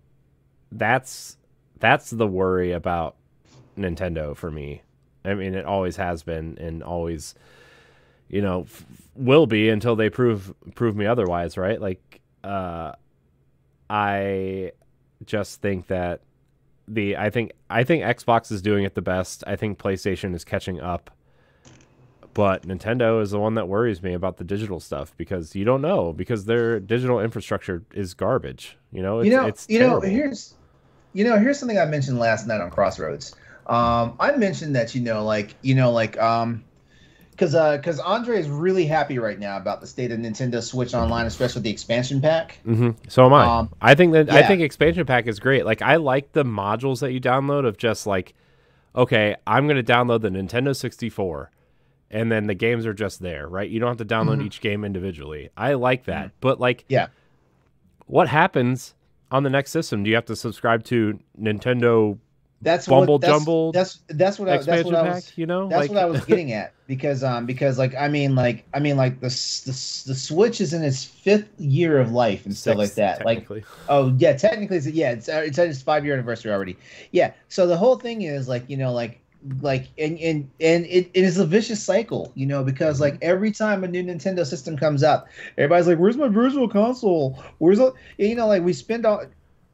that's that's the worry about Nintendo for me. I mean, it always has been and always you know, f- will be until they prove prove me otherwise, right? Like uh I just think that the I think I think Xbox is doing it the best. I think PlayStation is catching up. But Nintendo is the one that worries me about the digital stuff because you don't know because their digital infrastructure is garbage. You know, it's, you know, it's you know, here's, you know, here's something I mentioned last night on Crossroads. Um, I mentioned that you know, like, you know, like, um, because uh, because Andre is really happy right now about the state of Nintendo Switch Online, especially with the expansion pack. hmm So am I. Um, I think that I think expansion pack is great. Like I like the modules that you download of just like, okay, I'm gonna download the Nintendo 64, and then the games are just there, right? You don't have to download Mhm. each game individually. I like that, but like, Yeah. what happens on the next system? Do you have to subscribe to Nintendo That's Bumble what, that's, Jumble That's that's what I, that's what I pack? was. you know, That's like what I was (laughs) getting at because um because like I mean like I mean like the the, the Switch is in its fifth year of life and stuff like that. Like. Oh yeah, technically, it's, yeah, it's it's at its five year anniversary already. Yeah, so the whole thing is like you know like like and and and it, it is a vicious cycle, you know, because like every time a new Nintendo system comes out, everybody's like, "Where's my Virtual Console? Where's the you know like we spend all."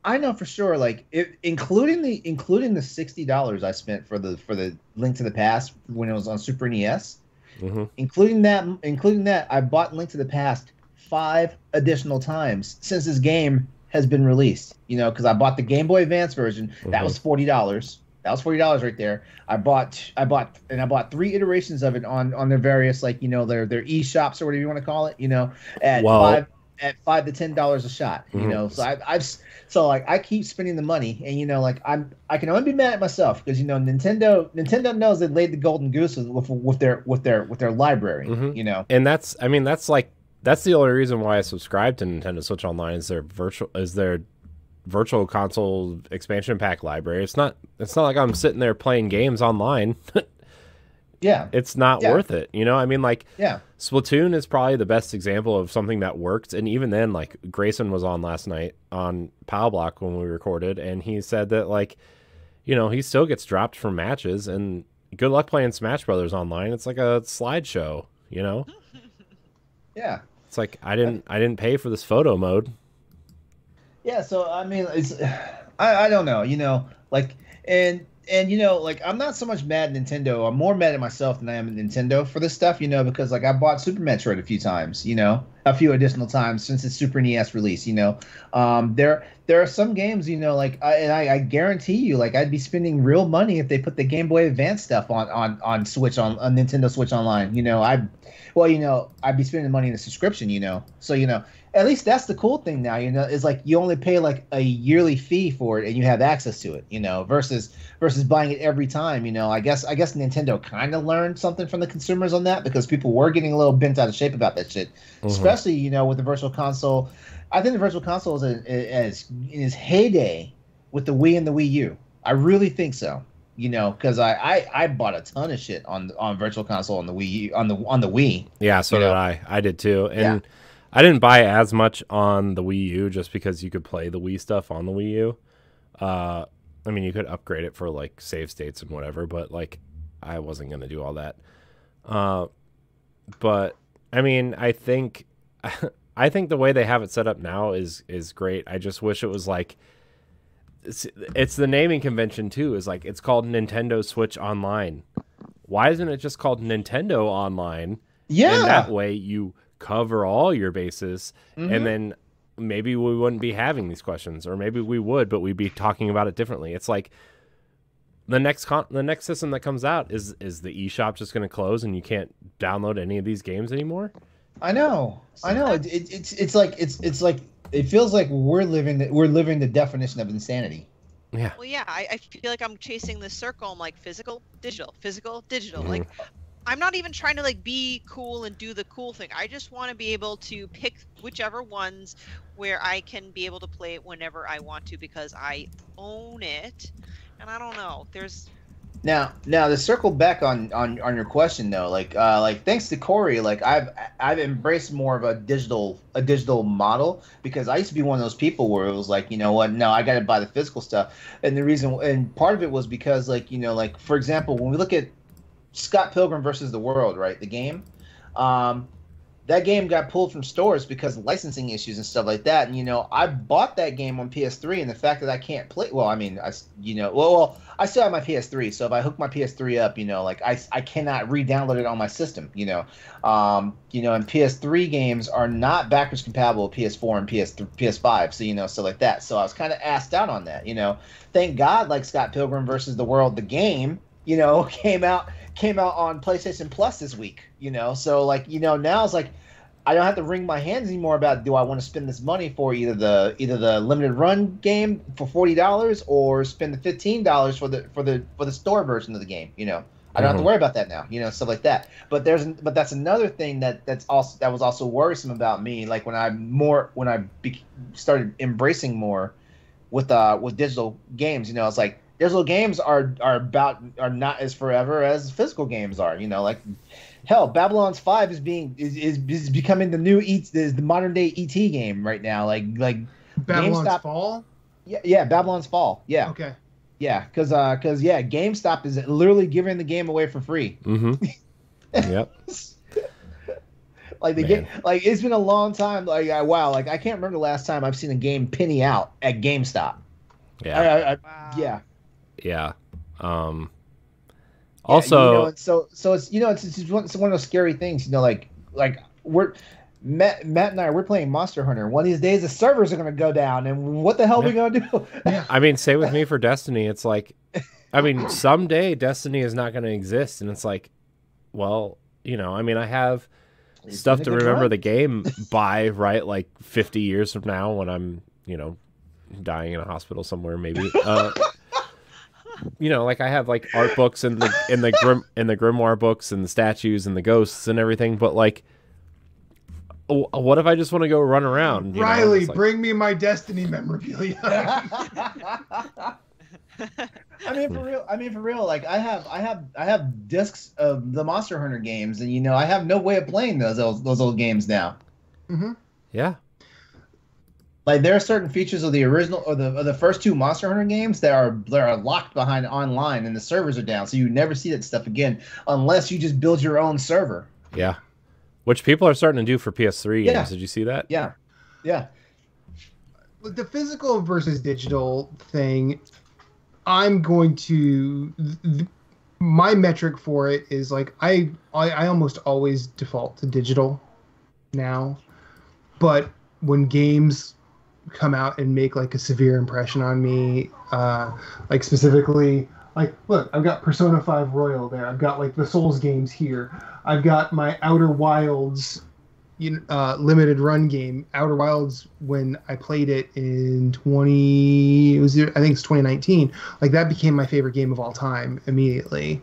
I know for sure, like it, including the including the sixty dollars I spent for the for the Link to the Past when it was on Super NES Mhm. including that including that i bought link to the past five additional times since this game has been released you know because i bought the game boy advance version that Mhm. was $40 that was $40 right there i bought i bought and i bought three iterations of it on on their various like you know their their e-shops or whatever you want to call it you know at Well- five at five to ten dollars a shot you Mhm. know so I, i've so like i keep spending the money and you know like i'm i can only be mad at myself because you know nintendo nintendo knows they laid the golden goose with, with, their with their with their library Mhm. you know and that's I mean that's like that's the only reason why I subscribe to Nintendo Switch Online is their virtual is their virtual console expansion pack library. It's not it's not like I'm sitting there playing games online. (laughs) yeah it's not Yeah. worth it. You know, I mean like yeah Splatoon is probably the best example of something that worked. And even then, like Grayson was on last night on Pow Block when we recorded, and he said that like, you know, he still gets dropped from matches, and good luck playing Smash Brothers online. It's like a slideshow, you know. (laughs) yeah It's like I didn't I didn't pay for this photo mode. yeah so i mean it's (sighs) i i don't know you know like and and you know like i'm not so much mad at nintendo. I'm more mad at myself than i am at nintendo for this stuff you know because like i bought super metroid a few times you know a few additional times since its super nes release you know. Um there there are some games you know like I, and I, I guarantee you like i'd be spending real money if they put the game boy advance stuff on on on switch on, on nintendo switch online you know. I well you know i'd be spending money in a subscription you know. So you know at least that's the cool thing now. You know, is like you only pay like a yearly fee for it, and you have access to it. You know, versus versus buying it every time. You know, I guess I guess Nintendo kind of learned something from the consumers on that because people were getting a little bent out of shape about that shit, Mm-hmm. especially you know with the Virtual Console. I think the Virtual Console is a, is in its heyday with the Wii and the Wii U. I really think so. You know, because I, I I bought a ton of shit on on Virtual Console on the Wii on the on the Wii. Yeah, so did know? I. I did too. And Yeah. I didn't buy as much on the Wii U just because you could play the Wii stuff on the Wii U. Uh, I mean, you could upgrade it for like save states and whatever, but like I wasn't going to do all that. Uh, but I mean, I think (laughs) I think the way they have it set up now is is great. I just wish it was like it's, it's the naming convention too. Is like it's called Nintendo Switch Online. Why isn't it just called Nintendo Online? Yeah, and that way you cover all your bases Mhm. and then maybe we wouldn't be having these questions or maybe we would but we'd be talking about it differently it's like the next con- the next system that comes out is is the eShop just going to close and you can't download any of these games anymore I know, I know. It, it, it's it's like it's it's like it feels like we're living the, we're living the definition of insanity. yeah Well, yeah, I, I feel like I'm chasing this circle. I'm like physical, digital, physical, digital. Mhm. Like, I'm not even trying to like be cool and do the cool thing. I just want to be able to pick whichever ones where I can be able to play it whenever I want to because I own it. And I don't know. There's Now, now to circle back on on on your question though, like uh like thanks to Corey, like I've I've embraced more of a digital a digital model because I used to be one of those people where it was like, you know what, no, I got to buy the physical stuff. And the reason and part of it was because like, you know, like for example, when we look at Scott Pilgrim versus the World, right, the game, um that game got pulled from stores because licensing issues and stuff like that. And you know, I bought that game on PS3, and the fact that I can't play, well, I mean, I you know, well, well, I still have my PS3, so if I hook my PS3 up, you know, like I, I cannot re-download it on my system, you know, um, you know, and PS3 games are not backwards compatible with PS4 and PS PS5, so you know, so like that. So I was kind of asked out on that, you know. Thank God, like Scott Pilgrim versus the World, the game, you know, (laughs) came out came out on PlayStation Plus this week, you know. So like, you know, now it's like I don't have to wring my hands anymore about do I want to spend this money for either the either the limited run game for forty dollars or spend the fifteen dollars for the for the for the store version of the game. You know, I don't have Mhm. to worry about that now. You know, stuff like that. But there's but that's another thing that that's also that was also worrisome about me. Like when I more when I be, started embracing more with uh with digital games. You know, it's like digital games are are about are not as forever as physical games are. You know, like hell, Babylon's Five is being is, is, is becoming the new ET is the modern day ET game right now. Like like Babylon's GameStop- Fall. yeah yeah Babylon's Fall yeah Okay. yeah because uh because yeah GameStop is literally giving the game away for free. mm-hmm (laughs) yep Like the Man. game, like it's been a long time. Like I, wow, like I can't remember the last time I've seen a game penny out at GameStop. yeah I, I, I, wow. yeah. Yeah um Yeah, also you know, so so it's you know it's, it's one, it's one of those scary things. You know, like like we're Matt Matt and I we're playing Monster Hunter. One of these days the servers are gonna go down, and what the hell are we gonna do? Yeah. (laughs) I mean, say with me for Destiny, it's like, I mean, someday Destiny is not going to exist, and it's like, well, you know, I mean, I have stuff to remember run. the game by, right? Like fifty years from now, when I'm, you know, dying in a hospital somewhere, maybe. Uh, (laughs) you know, like I have like art books and the in the grim in the grimoire books and the statues and the ghosts and everything, but like. What if I just want to go run around? you? Riley, It's like- bring me my Destiny memorabilia. (laughs) I mean for real. I mean for real. Like I have, I have, I have discs of the Monster Hunter games, and you know I have no way of playing those those, those old games now. hmm yeah, Like there are certain features of the original or the of the first two Monster Hunter games that are that are locked behind online, and the servers are down, so you never see that stuff again unless you just build your own server. yeah. Which people are starting to do for PS3 Yeah. games. Did you see that? Yeah, yeah. The physical versus digital thing, I'm going to. Th- my metric for it is like I, I I almost always default to digital now, but when games come out and make like a severe impression on me, uh, like specifically like look, I've got Persona 5 Royal there. I've got like the Souls games here. I've got my Outer Wilds you uh, limited run game. Outer Wilds, when I played it in 20, it was I think it's 2019. Like that became my favorite game of all time immediately,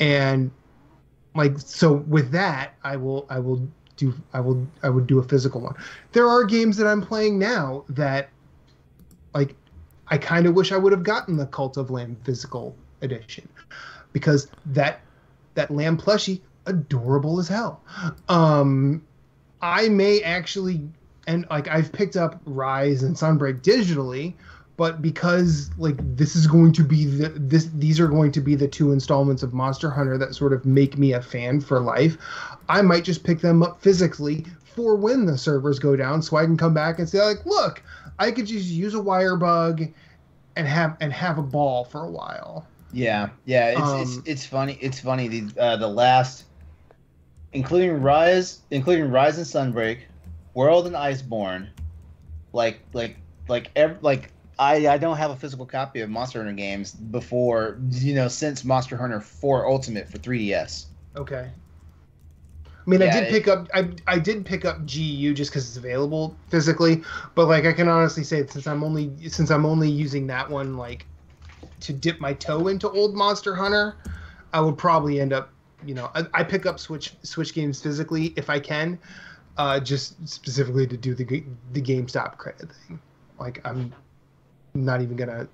and like so with that, I will I will do I will I would do a physical one. There are games that I'm playing now that like I kind of wish I would have gotten the Cult of Lamb physical edition because that that lamb plushie adorable as hell. Um I may actually and like I've picked up Rise and Sunbreak digitally, but because like this is going to be the this these are going to be the two installments of Monster Hunter that sort of make me a fan for life, I might just pick them up physically for when the servers go down so I can come back and say like, look, I could just use a wire bug and have and have a ball for a while. Yeah, yeah, it's Um, it's it's funny. It's funny. The uh, the last, including Rise, including Rise and Sunbreak, World and Iceborne, like like like ev- like I I don't have a physical copy of Monster Hunter games before you know since Monster Hunter 4 Ultimate for 3DS. Okay. I mean, I did it- pick up I I did pick up GU just because it's available physically, but like I can honestly say since I'm only since I'm only using that one like to dip my toe into old Monster Hunter, I would probably end up you know I, I pick up Switch Switch games physically if I can, uh, just specifically to do the the GameStop credit thing. Like I'm not even gonna.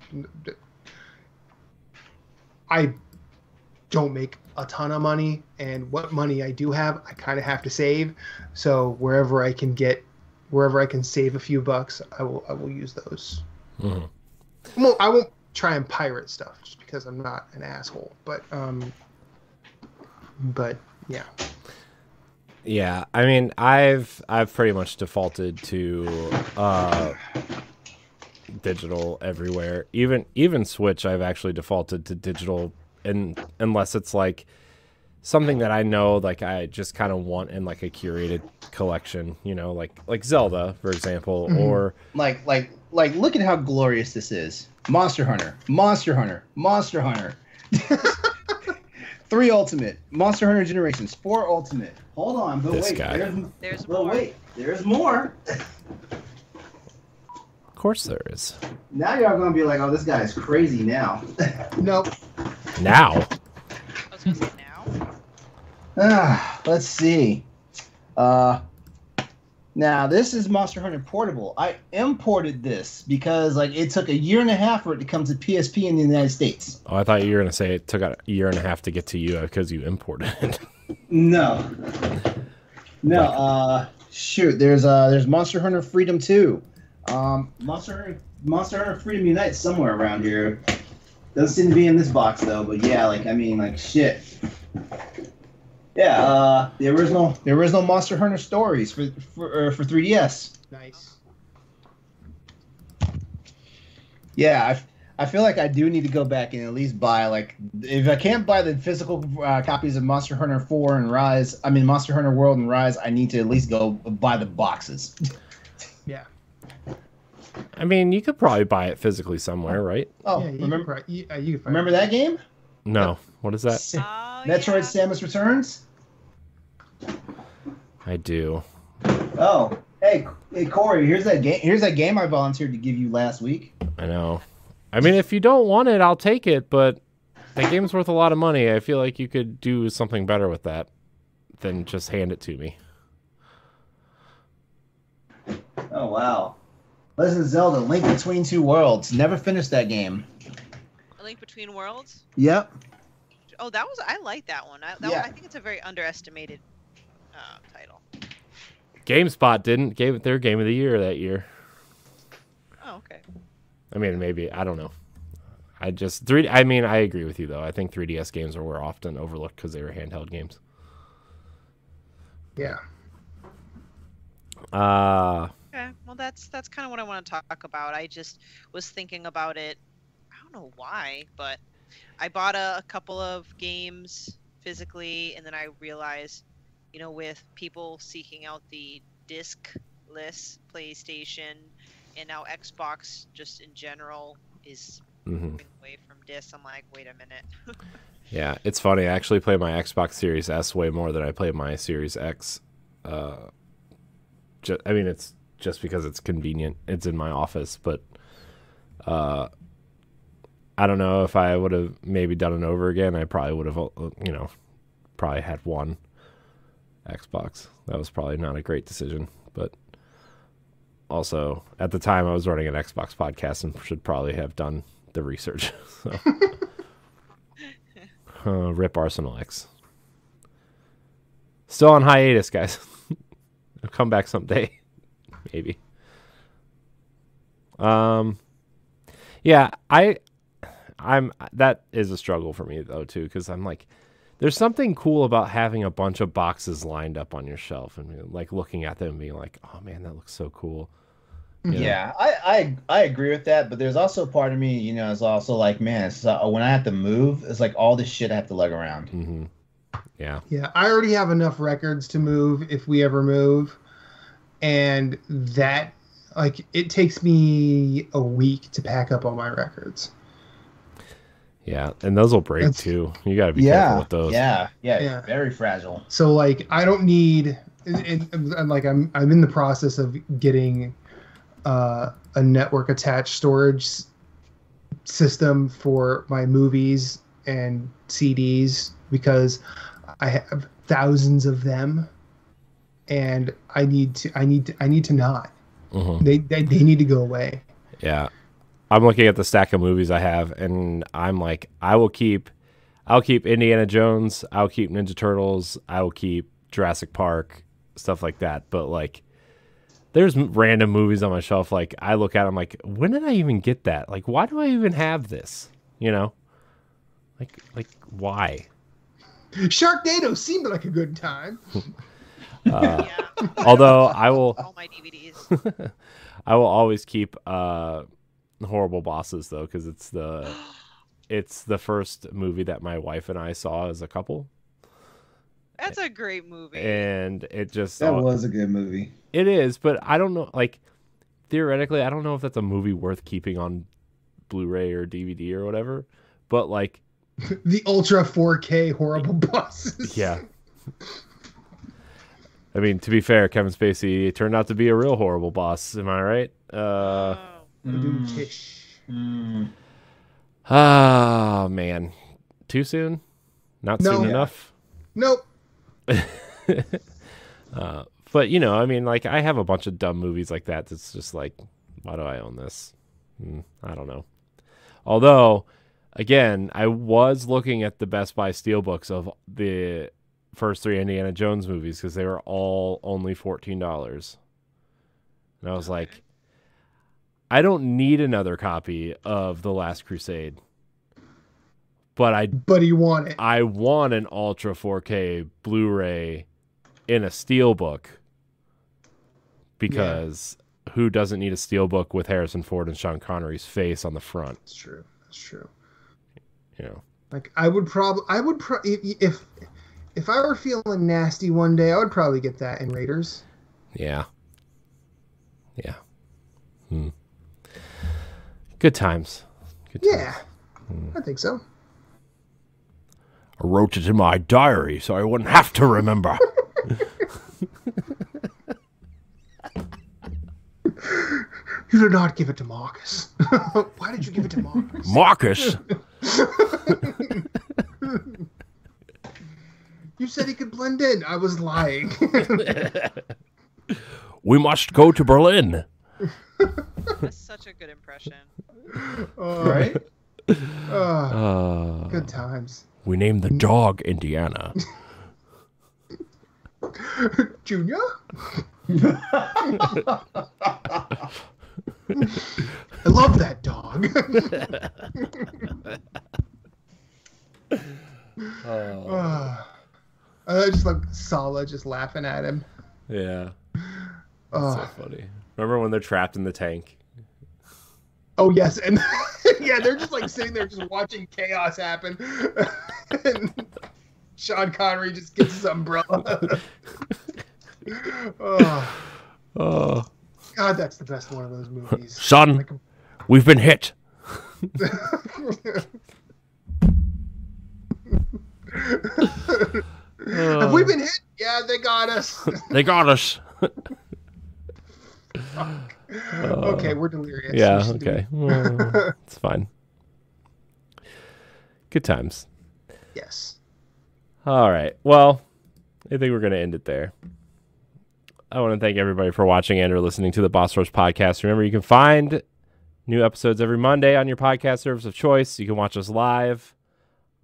I don't make a ton of money, and what money I do have, I kind of have to save. So wherever I can get, wherever I can save a few bucks, I will I will use those. Mhm. Well, I won't try and pirate stuff just because I'm not an asshole. But um, but yeah, Yeah, I mean, I've I've pretty much defaulted to uh, digital everywhere. Even even Switch, I've actually defaulted to digital, and unless it's like something that I know, like I just kind of want in like a curated collection, you know, like like Zelda, for example, Mhm. or Like like like look at how glorious this is. Monster Hunter, Monster Hunter, Monster Hunter. (laughs) Three Ultimate, Monster Hunter Generations, four Ultimate. Hold on, but This wait, guy. there's There's Well, more. wait, there's more. of course there is. Now y'all gonna be like, oh, this guy is crazy now. (laughs) nope. Now, I was gonna say now. ah, let's see. Uh, now this is Monster Hunter Portable. I imported this because like it took a year and a half for it to come to PSP in the United States. oh, I thought you were gonna say it took a year and a half to get to you because you imported it. (laughs) No. No, uh shoot, there's uh there's Monster Hunter Freedom 2. Um Monster Hunter Monster Hunter Freedom Unite somewhere around here. Doesn't seem to be in this box though, but yeah, like I mean like shit. Yeah, uh the original the original Monster Hunter stories for for uh, for 3DS. Nice. Yeah, I, I feel like I do need to go back and at least buy like if I can't buy the physical uh, copies of Monster Hunter 4 and Rise, I mean Monster Hunter World and Rise, I need to at least go buy the boxes. Yeah. I mean, you could probably buy it physically somewhere, right? Oh, yeah, you remember Can, pri- you, uh, you can find remember that game? No, what is that? Oh, Metroid yeah. Samus Returns? I do. Oh, hey, hey Corey, here's that game. Here's that game I volunteered to give you last week. I know. I mean, if you don't want it, I'll take it, but that game's worth a lot of money. I feel like you could do something better with that than just hand it to me. Oh wow, Legend of Zelda: Link Between Two Worlds. Never finished that game. A Link Between Worlds. Yep. Oh, that was I like that one. I, that Yeah. one, I think it's a very underestimated uh, title. GameSpot didn't gave it their game of the year that year. Oh, okay. I mean, maybe I don't know. I just three. I mean, I agree with you though. I think 3DS games were often overlooked because they were handheld games. Yeah. Uh Okay. Well, that's that's kind of what I want to talk about. I just was thinking about it. I don't know why, but I bought a, a couple of games physically, and then I realized, you know, with people seeking out the disc-less PlayStation, and now Xbox just in general is mhm. away from disc. I'm like, wait a minute. (laughs) yeah, it's funny. I actually play my Xbox Series S way more than I play my Series X. Uh, just I mean it's just because it's convenient. It's in my office, but uh I don't know if I would have maybe done it over again. I probably would have, uh, you know, probably had one Xbox. That was probably not a great decision, but also at the time I was running an Xbox podcast and should probably have done the research. (laughs) So. (laughs) uh, rip Arsenal X. Still on hiatus, guys. (laughs) I'll come back someday, maybe. Um, yeah, I, I'm that is a struggle for me though too, because I'm like, there's something cool about having a bunch of boxes lined up on your shelf and like looking at them and being like, oh man, that looks so cool. You know? Yeah, I, I I agree with that, but there's also part of me, you know, is also like, man, it's, uh, when I have to move, it's like all this shit I have to lug around. Mm-hmm. Yeah. Yeah, I already have enough records to move if we ever move, and that like it takes me a week to pack up all my records. Yeah, and those will break That's- too. You got to be yeah, careful with those. yeah, yeah, Yeah. very fragile. So like I don't need, and, and, and like I'm I'm in the process of getting uh, a network attached storage system for my movies and CDs because I have thousands of them, and I need to I need to, I need to not. Mhm. They, they they need to go away. Yeah. I'm looking at the stack of movies I have and I'm like I will keep I'll keep Indiana Jones, I'll keep Ninja Turtles, I will keep Jurassic Park, stuff like that. But like there's random movies on my shelf like I look at them like when did I even get that? Like why do I even have this? You know? Like like why? Sharknado seemed like a good time. (laughs) Uh, Yeah. (laughs) although I will All my DVDs. (laughs) I will always keep uh horrible bosses though cuz it's the (gasps) it's the first movie that my wife and I saw as a couple That's a great movie. and it just That uh, was a good movie. it is but I don't know like theoretically I don't know if that's a movie worth keeping on Blu-ray or DVD or whatever but like (laughs) The Ultra 4K horrible bosses. yeah I mean to be fair Kevin Spacey turned out to be a real horrible boss am I right uh Oh. Dude, Mm. ah man too soon not No. soon Yeah. enough Nope. (laughs) Uh, but you know, I mean, like I have a bunch of dumb movies like that. That's just like, why do I own this? Hmm, I don't know. Although, again, I was looking at the Best Buy steelbooks of the first three Indiana Jones movies because they were all only fourteen dollars, and I was like, I don't need another copy of the Last Crusade, but I But you want it. I want an Ultra 4K Blu-ray in a steelbook because who doesn't need a steelbook with Harrison Ford and Sean Connery's face on the front? That's true. That's true. You know, Like I would probably, I would pro- if if if I were feeling nasty one day, I would probably get that in Raiders. yeah, yeah. Hmm. Good times. Good times. Yeah, I think so. I wrote it in my diary so I wouldn't have to remember. (laughs) You did not give it to Marcus. (laughs) Why did you give it to Marcus? Marcus, (laughs) You said he could blend in. I was lying. (laughs) we must go to Berlin. That's such a good impression. (laughs) Uh, Right? uh, Uh, good times. we named the dog Indiana. (laughs) Junior? I love that dog. uh, I just like Sallah just laughing at him. yeah. (laughs) Uh, So funny. Remember when they're trapped in the tank? oh yes, and (laughs) yeah, they're just like sitting there just watching chaos happen. (laughs) and Sean Connery just gets his umbrella. oh Oh, God, that's the best one of those movies. son, Like, we've been hit. Have we been hit? Yeah, they got us. (laughs) They got us. okay, we're delirious. Yeah, We okay. Well, (laughs) it's fine. Good times. Yes. All right. Well, I think we're going to end it there. I want to thank everybody for watching and or listening to the Boss Rush podcast. Remember, you can find new episodes every Monday on your podcast service of choice. You can watch us live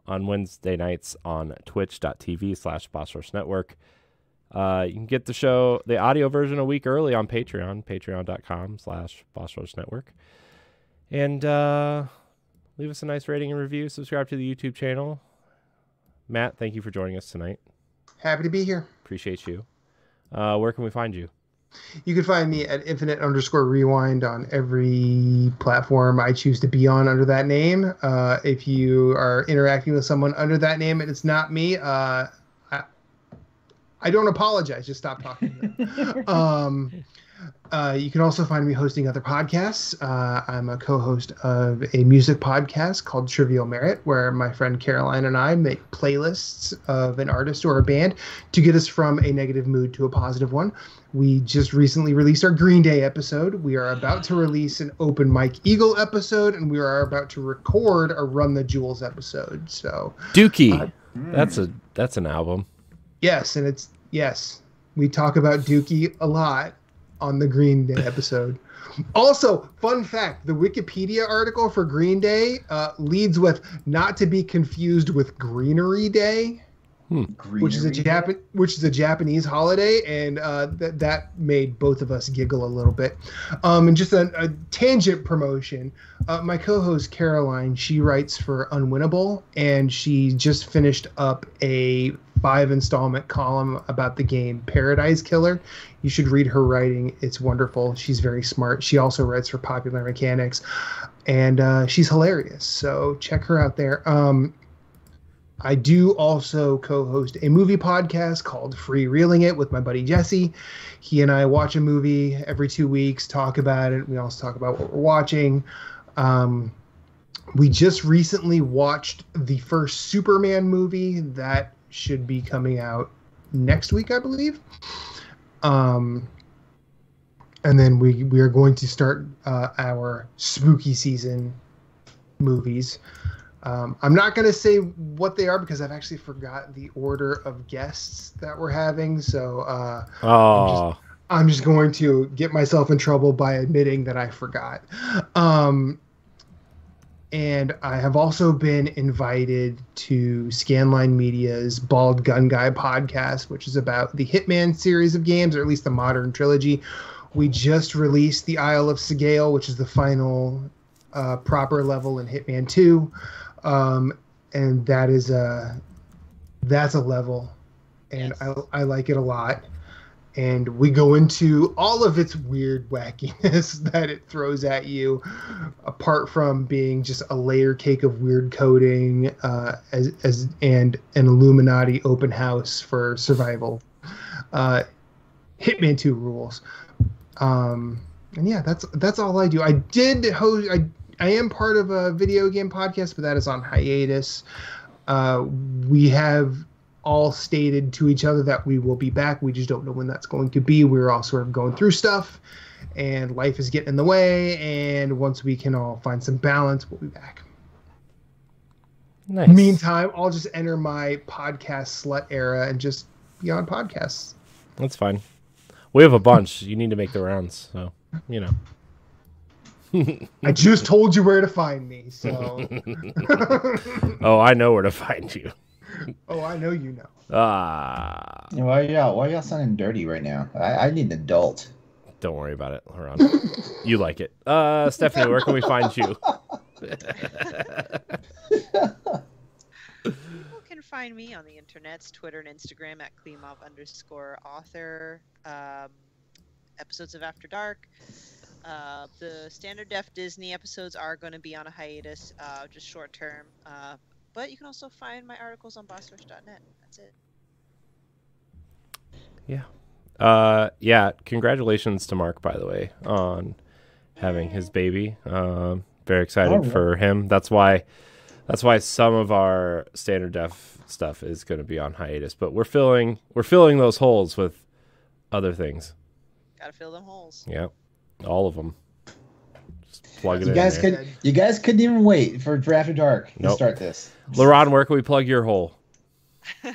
on Wednesday nights on twitch.tv slash Boss Rush Network. Uh, you can get the show, the audio version a week early on Patreon, patreon.com slash Boss Rush Network. And uh, leave us a nice rating and review. Subscribe to the YouTube channel. Matt, thank you for joining us tonight. Happy to be here. Appreciate you. Uh, where can we find you? You can find me at infinite underscore rewind on every platform I choose to be on under that name. Uh, if you are interacting with someone under that name and it's not me, uh, I, I don't apologize. Just stop talking. to them. (laughs) um, uh, you can also find me hosting other podcasts. Uh, I'm a co-host of a music podcast called Trivial Merit, where my friend Caroline and I make playlists of an artist or a band to get us from a negative mood to a positive one. We just recently released our Green Day episode. We are about to release an Open Mike Eagle episode, and we are about to record a Run the Jewels episode. So Dookie. Uh, that's a that's an album. yes, and it's yes, we talk about Dookie a lot on the Green Day episode. Also, fun fact: the Wikipedia article for Green Day uh, leads with "not to be confused with Greenery Day." Which is a Greenery. Japan, which is a Japanese holiday, and uh, that that made both of us giggle a little bit. Um, and just a, a tangent promotion. Uh, my co-host Caroline, she writes for Unwinnable, and she just finished up a five installment column about the game Paradise Killer. You should read her writing; it's wonderful. She's very smart. She also writes for Popular Mechanics, and uh, she's hilarious. So check her out there. Um, I do also co-host a movie podcast called Free Reeling It with my buddy Jesse. He and I watch a movie every two weeks, talk about it. We also talk about what we're watching. Um, we just recently watched the first Superman movie that should be coming out next week, I believe. Um, and then we we are going to start uh, our spooky season movies. Um, I'm not going to say what they are because I've actually forgot the order of guests that we're having. So uh, Oh, I'm just going to get myself in trouble by admitting that I forgot. Um, and I have also been invited to Scanline Media's Bald Gun Guy podcast, which is about the Hitman series of games, or at least the modern trilogy. We just released the Isle of Sgàil, which is the final uh, proper level in Hitman 2. Um, and that is a that's a level, and Yes. I, I like it a lot. And we go into all of its weird (laughs) wackiness that it throws at you apart from being just a layer cake of weird coding uh, as, as and an illuminati open house for survival. Uh, hitman 2 rules. Um, and yeah that's that's all i do. I did host i i am part of a video game podcast but that is on hiatus uh, we have all stated to each other that we will be back. We just don't know when that's going to be. We're all sort of going through stuff, and life is getting in the way. And once we can all find some balance, we'll be back. nice. Meantime, I'll just enter my podcast slut era and just be on podcasts. That's fine. We have a bunch. You need to make the rounds, so you know. I just told you where to find me, so. (laughs) Oh, I know where to find you. oh, I know you know. Ah, Why y'all why y'all sounding dirty right now? I, I need an adult. don't worry about it. Hold on. you like it. Uh, Stephanie, where can we find you? People can find me on the internets, Twitter and Instagram at Klimov underscore author. Um, episodes of After Dark. Uh, the standard def Disney episodes are going to be on a hiatus, uh, just short term. Uh, but you can also find my articles on bossrush.net. That's it. Yeah. Uh, yeah. Congratulations to Mark, by the way, on having his baby. Um, very excited All right. for him. That's why. That's why some of our standard def stuff is going to be on hiatus, but we're filling we're filling those holes with other things. Gotta fill them holes. Yep. All of them. Just plug it You in. guys there. could you guys couldn't even wait for Draft After Dark to Nope. start this. LeRon, where can we plug your hole? (laughs)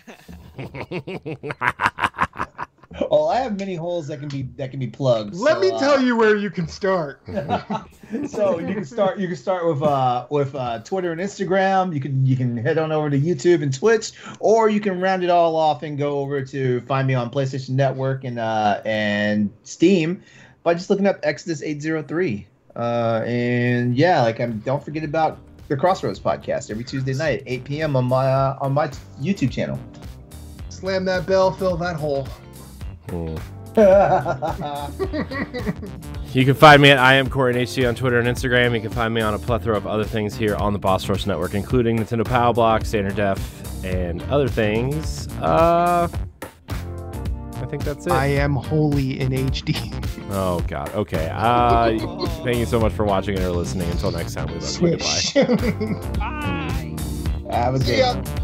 Oh, I have many holes that can be that can be plugged. Let so, me uh, tell you where you can start. (laughs) so you can start you can start with uh with uh Twitter and Instagram. You can you can head on over to YouTube and Twitch, or you can round it all off and go over to find me on PlayStation Network and uh and Steam by just looking up Exodus 803. Uh and yeah, like I'm don't forget about the Crossroads podcast every Tuesday night, 8 p.m. on my uh, on my YouTube channel. Slam that bell, fill that hole. (laughs) You can find me at I am Corey HC on Twitter and Instagram. You can find me on a plethora of other things here on the Boss Rush Network, including Nintendo Power Block, Standard Def, and other things. Uh, I think that's it. I am holy in HD. oh God. Okay. Uh, thank you so much for watching and or listening. Until next time, we love you. Goodbye. (laughs) Bye. Have a good See ya. one.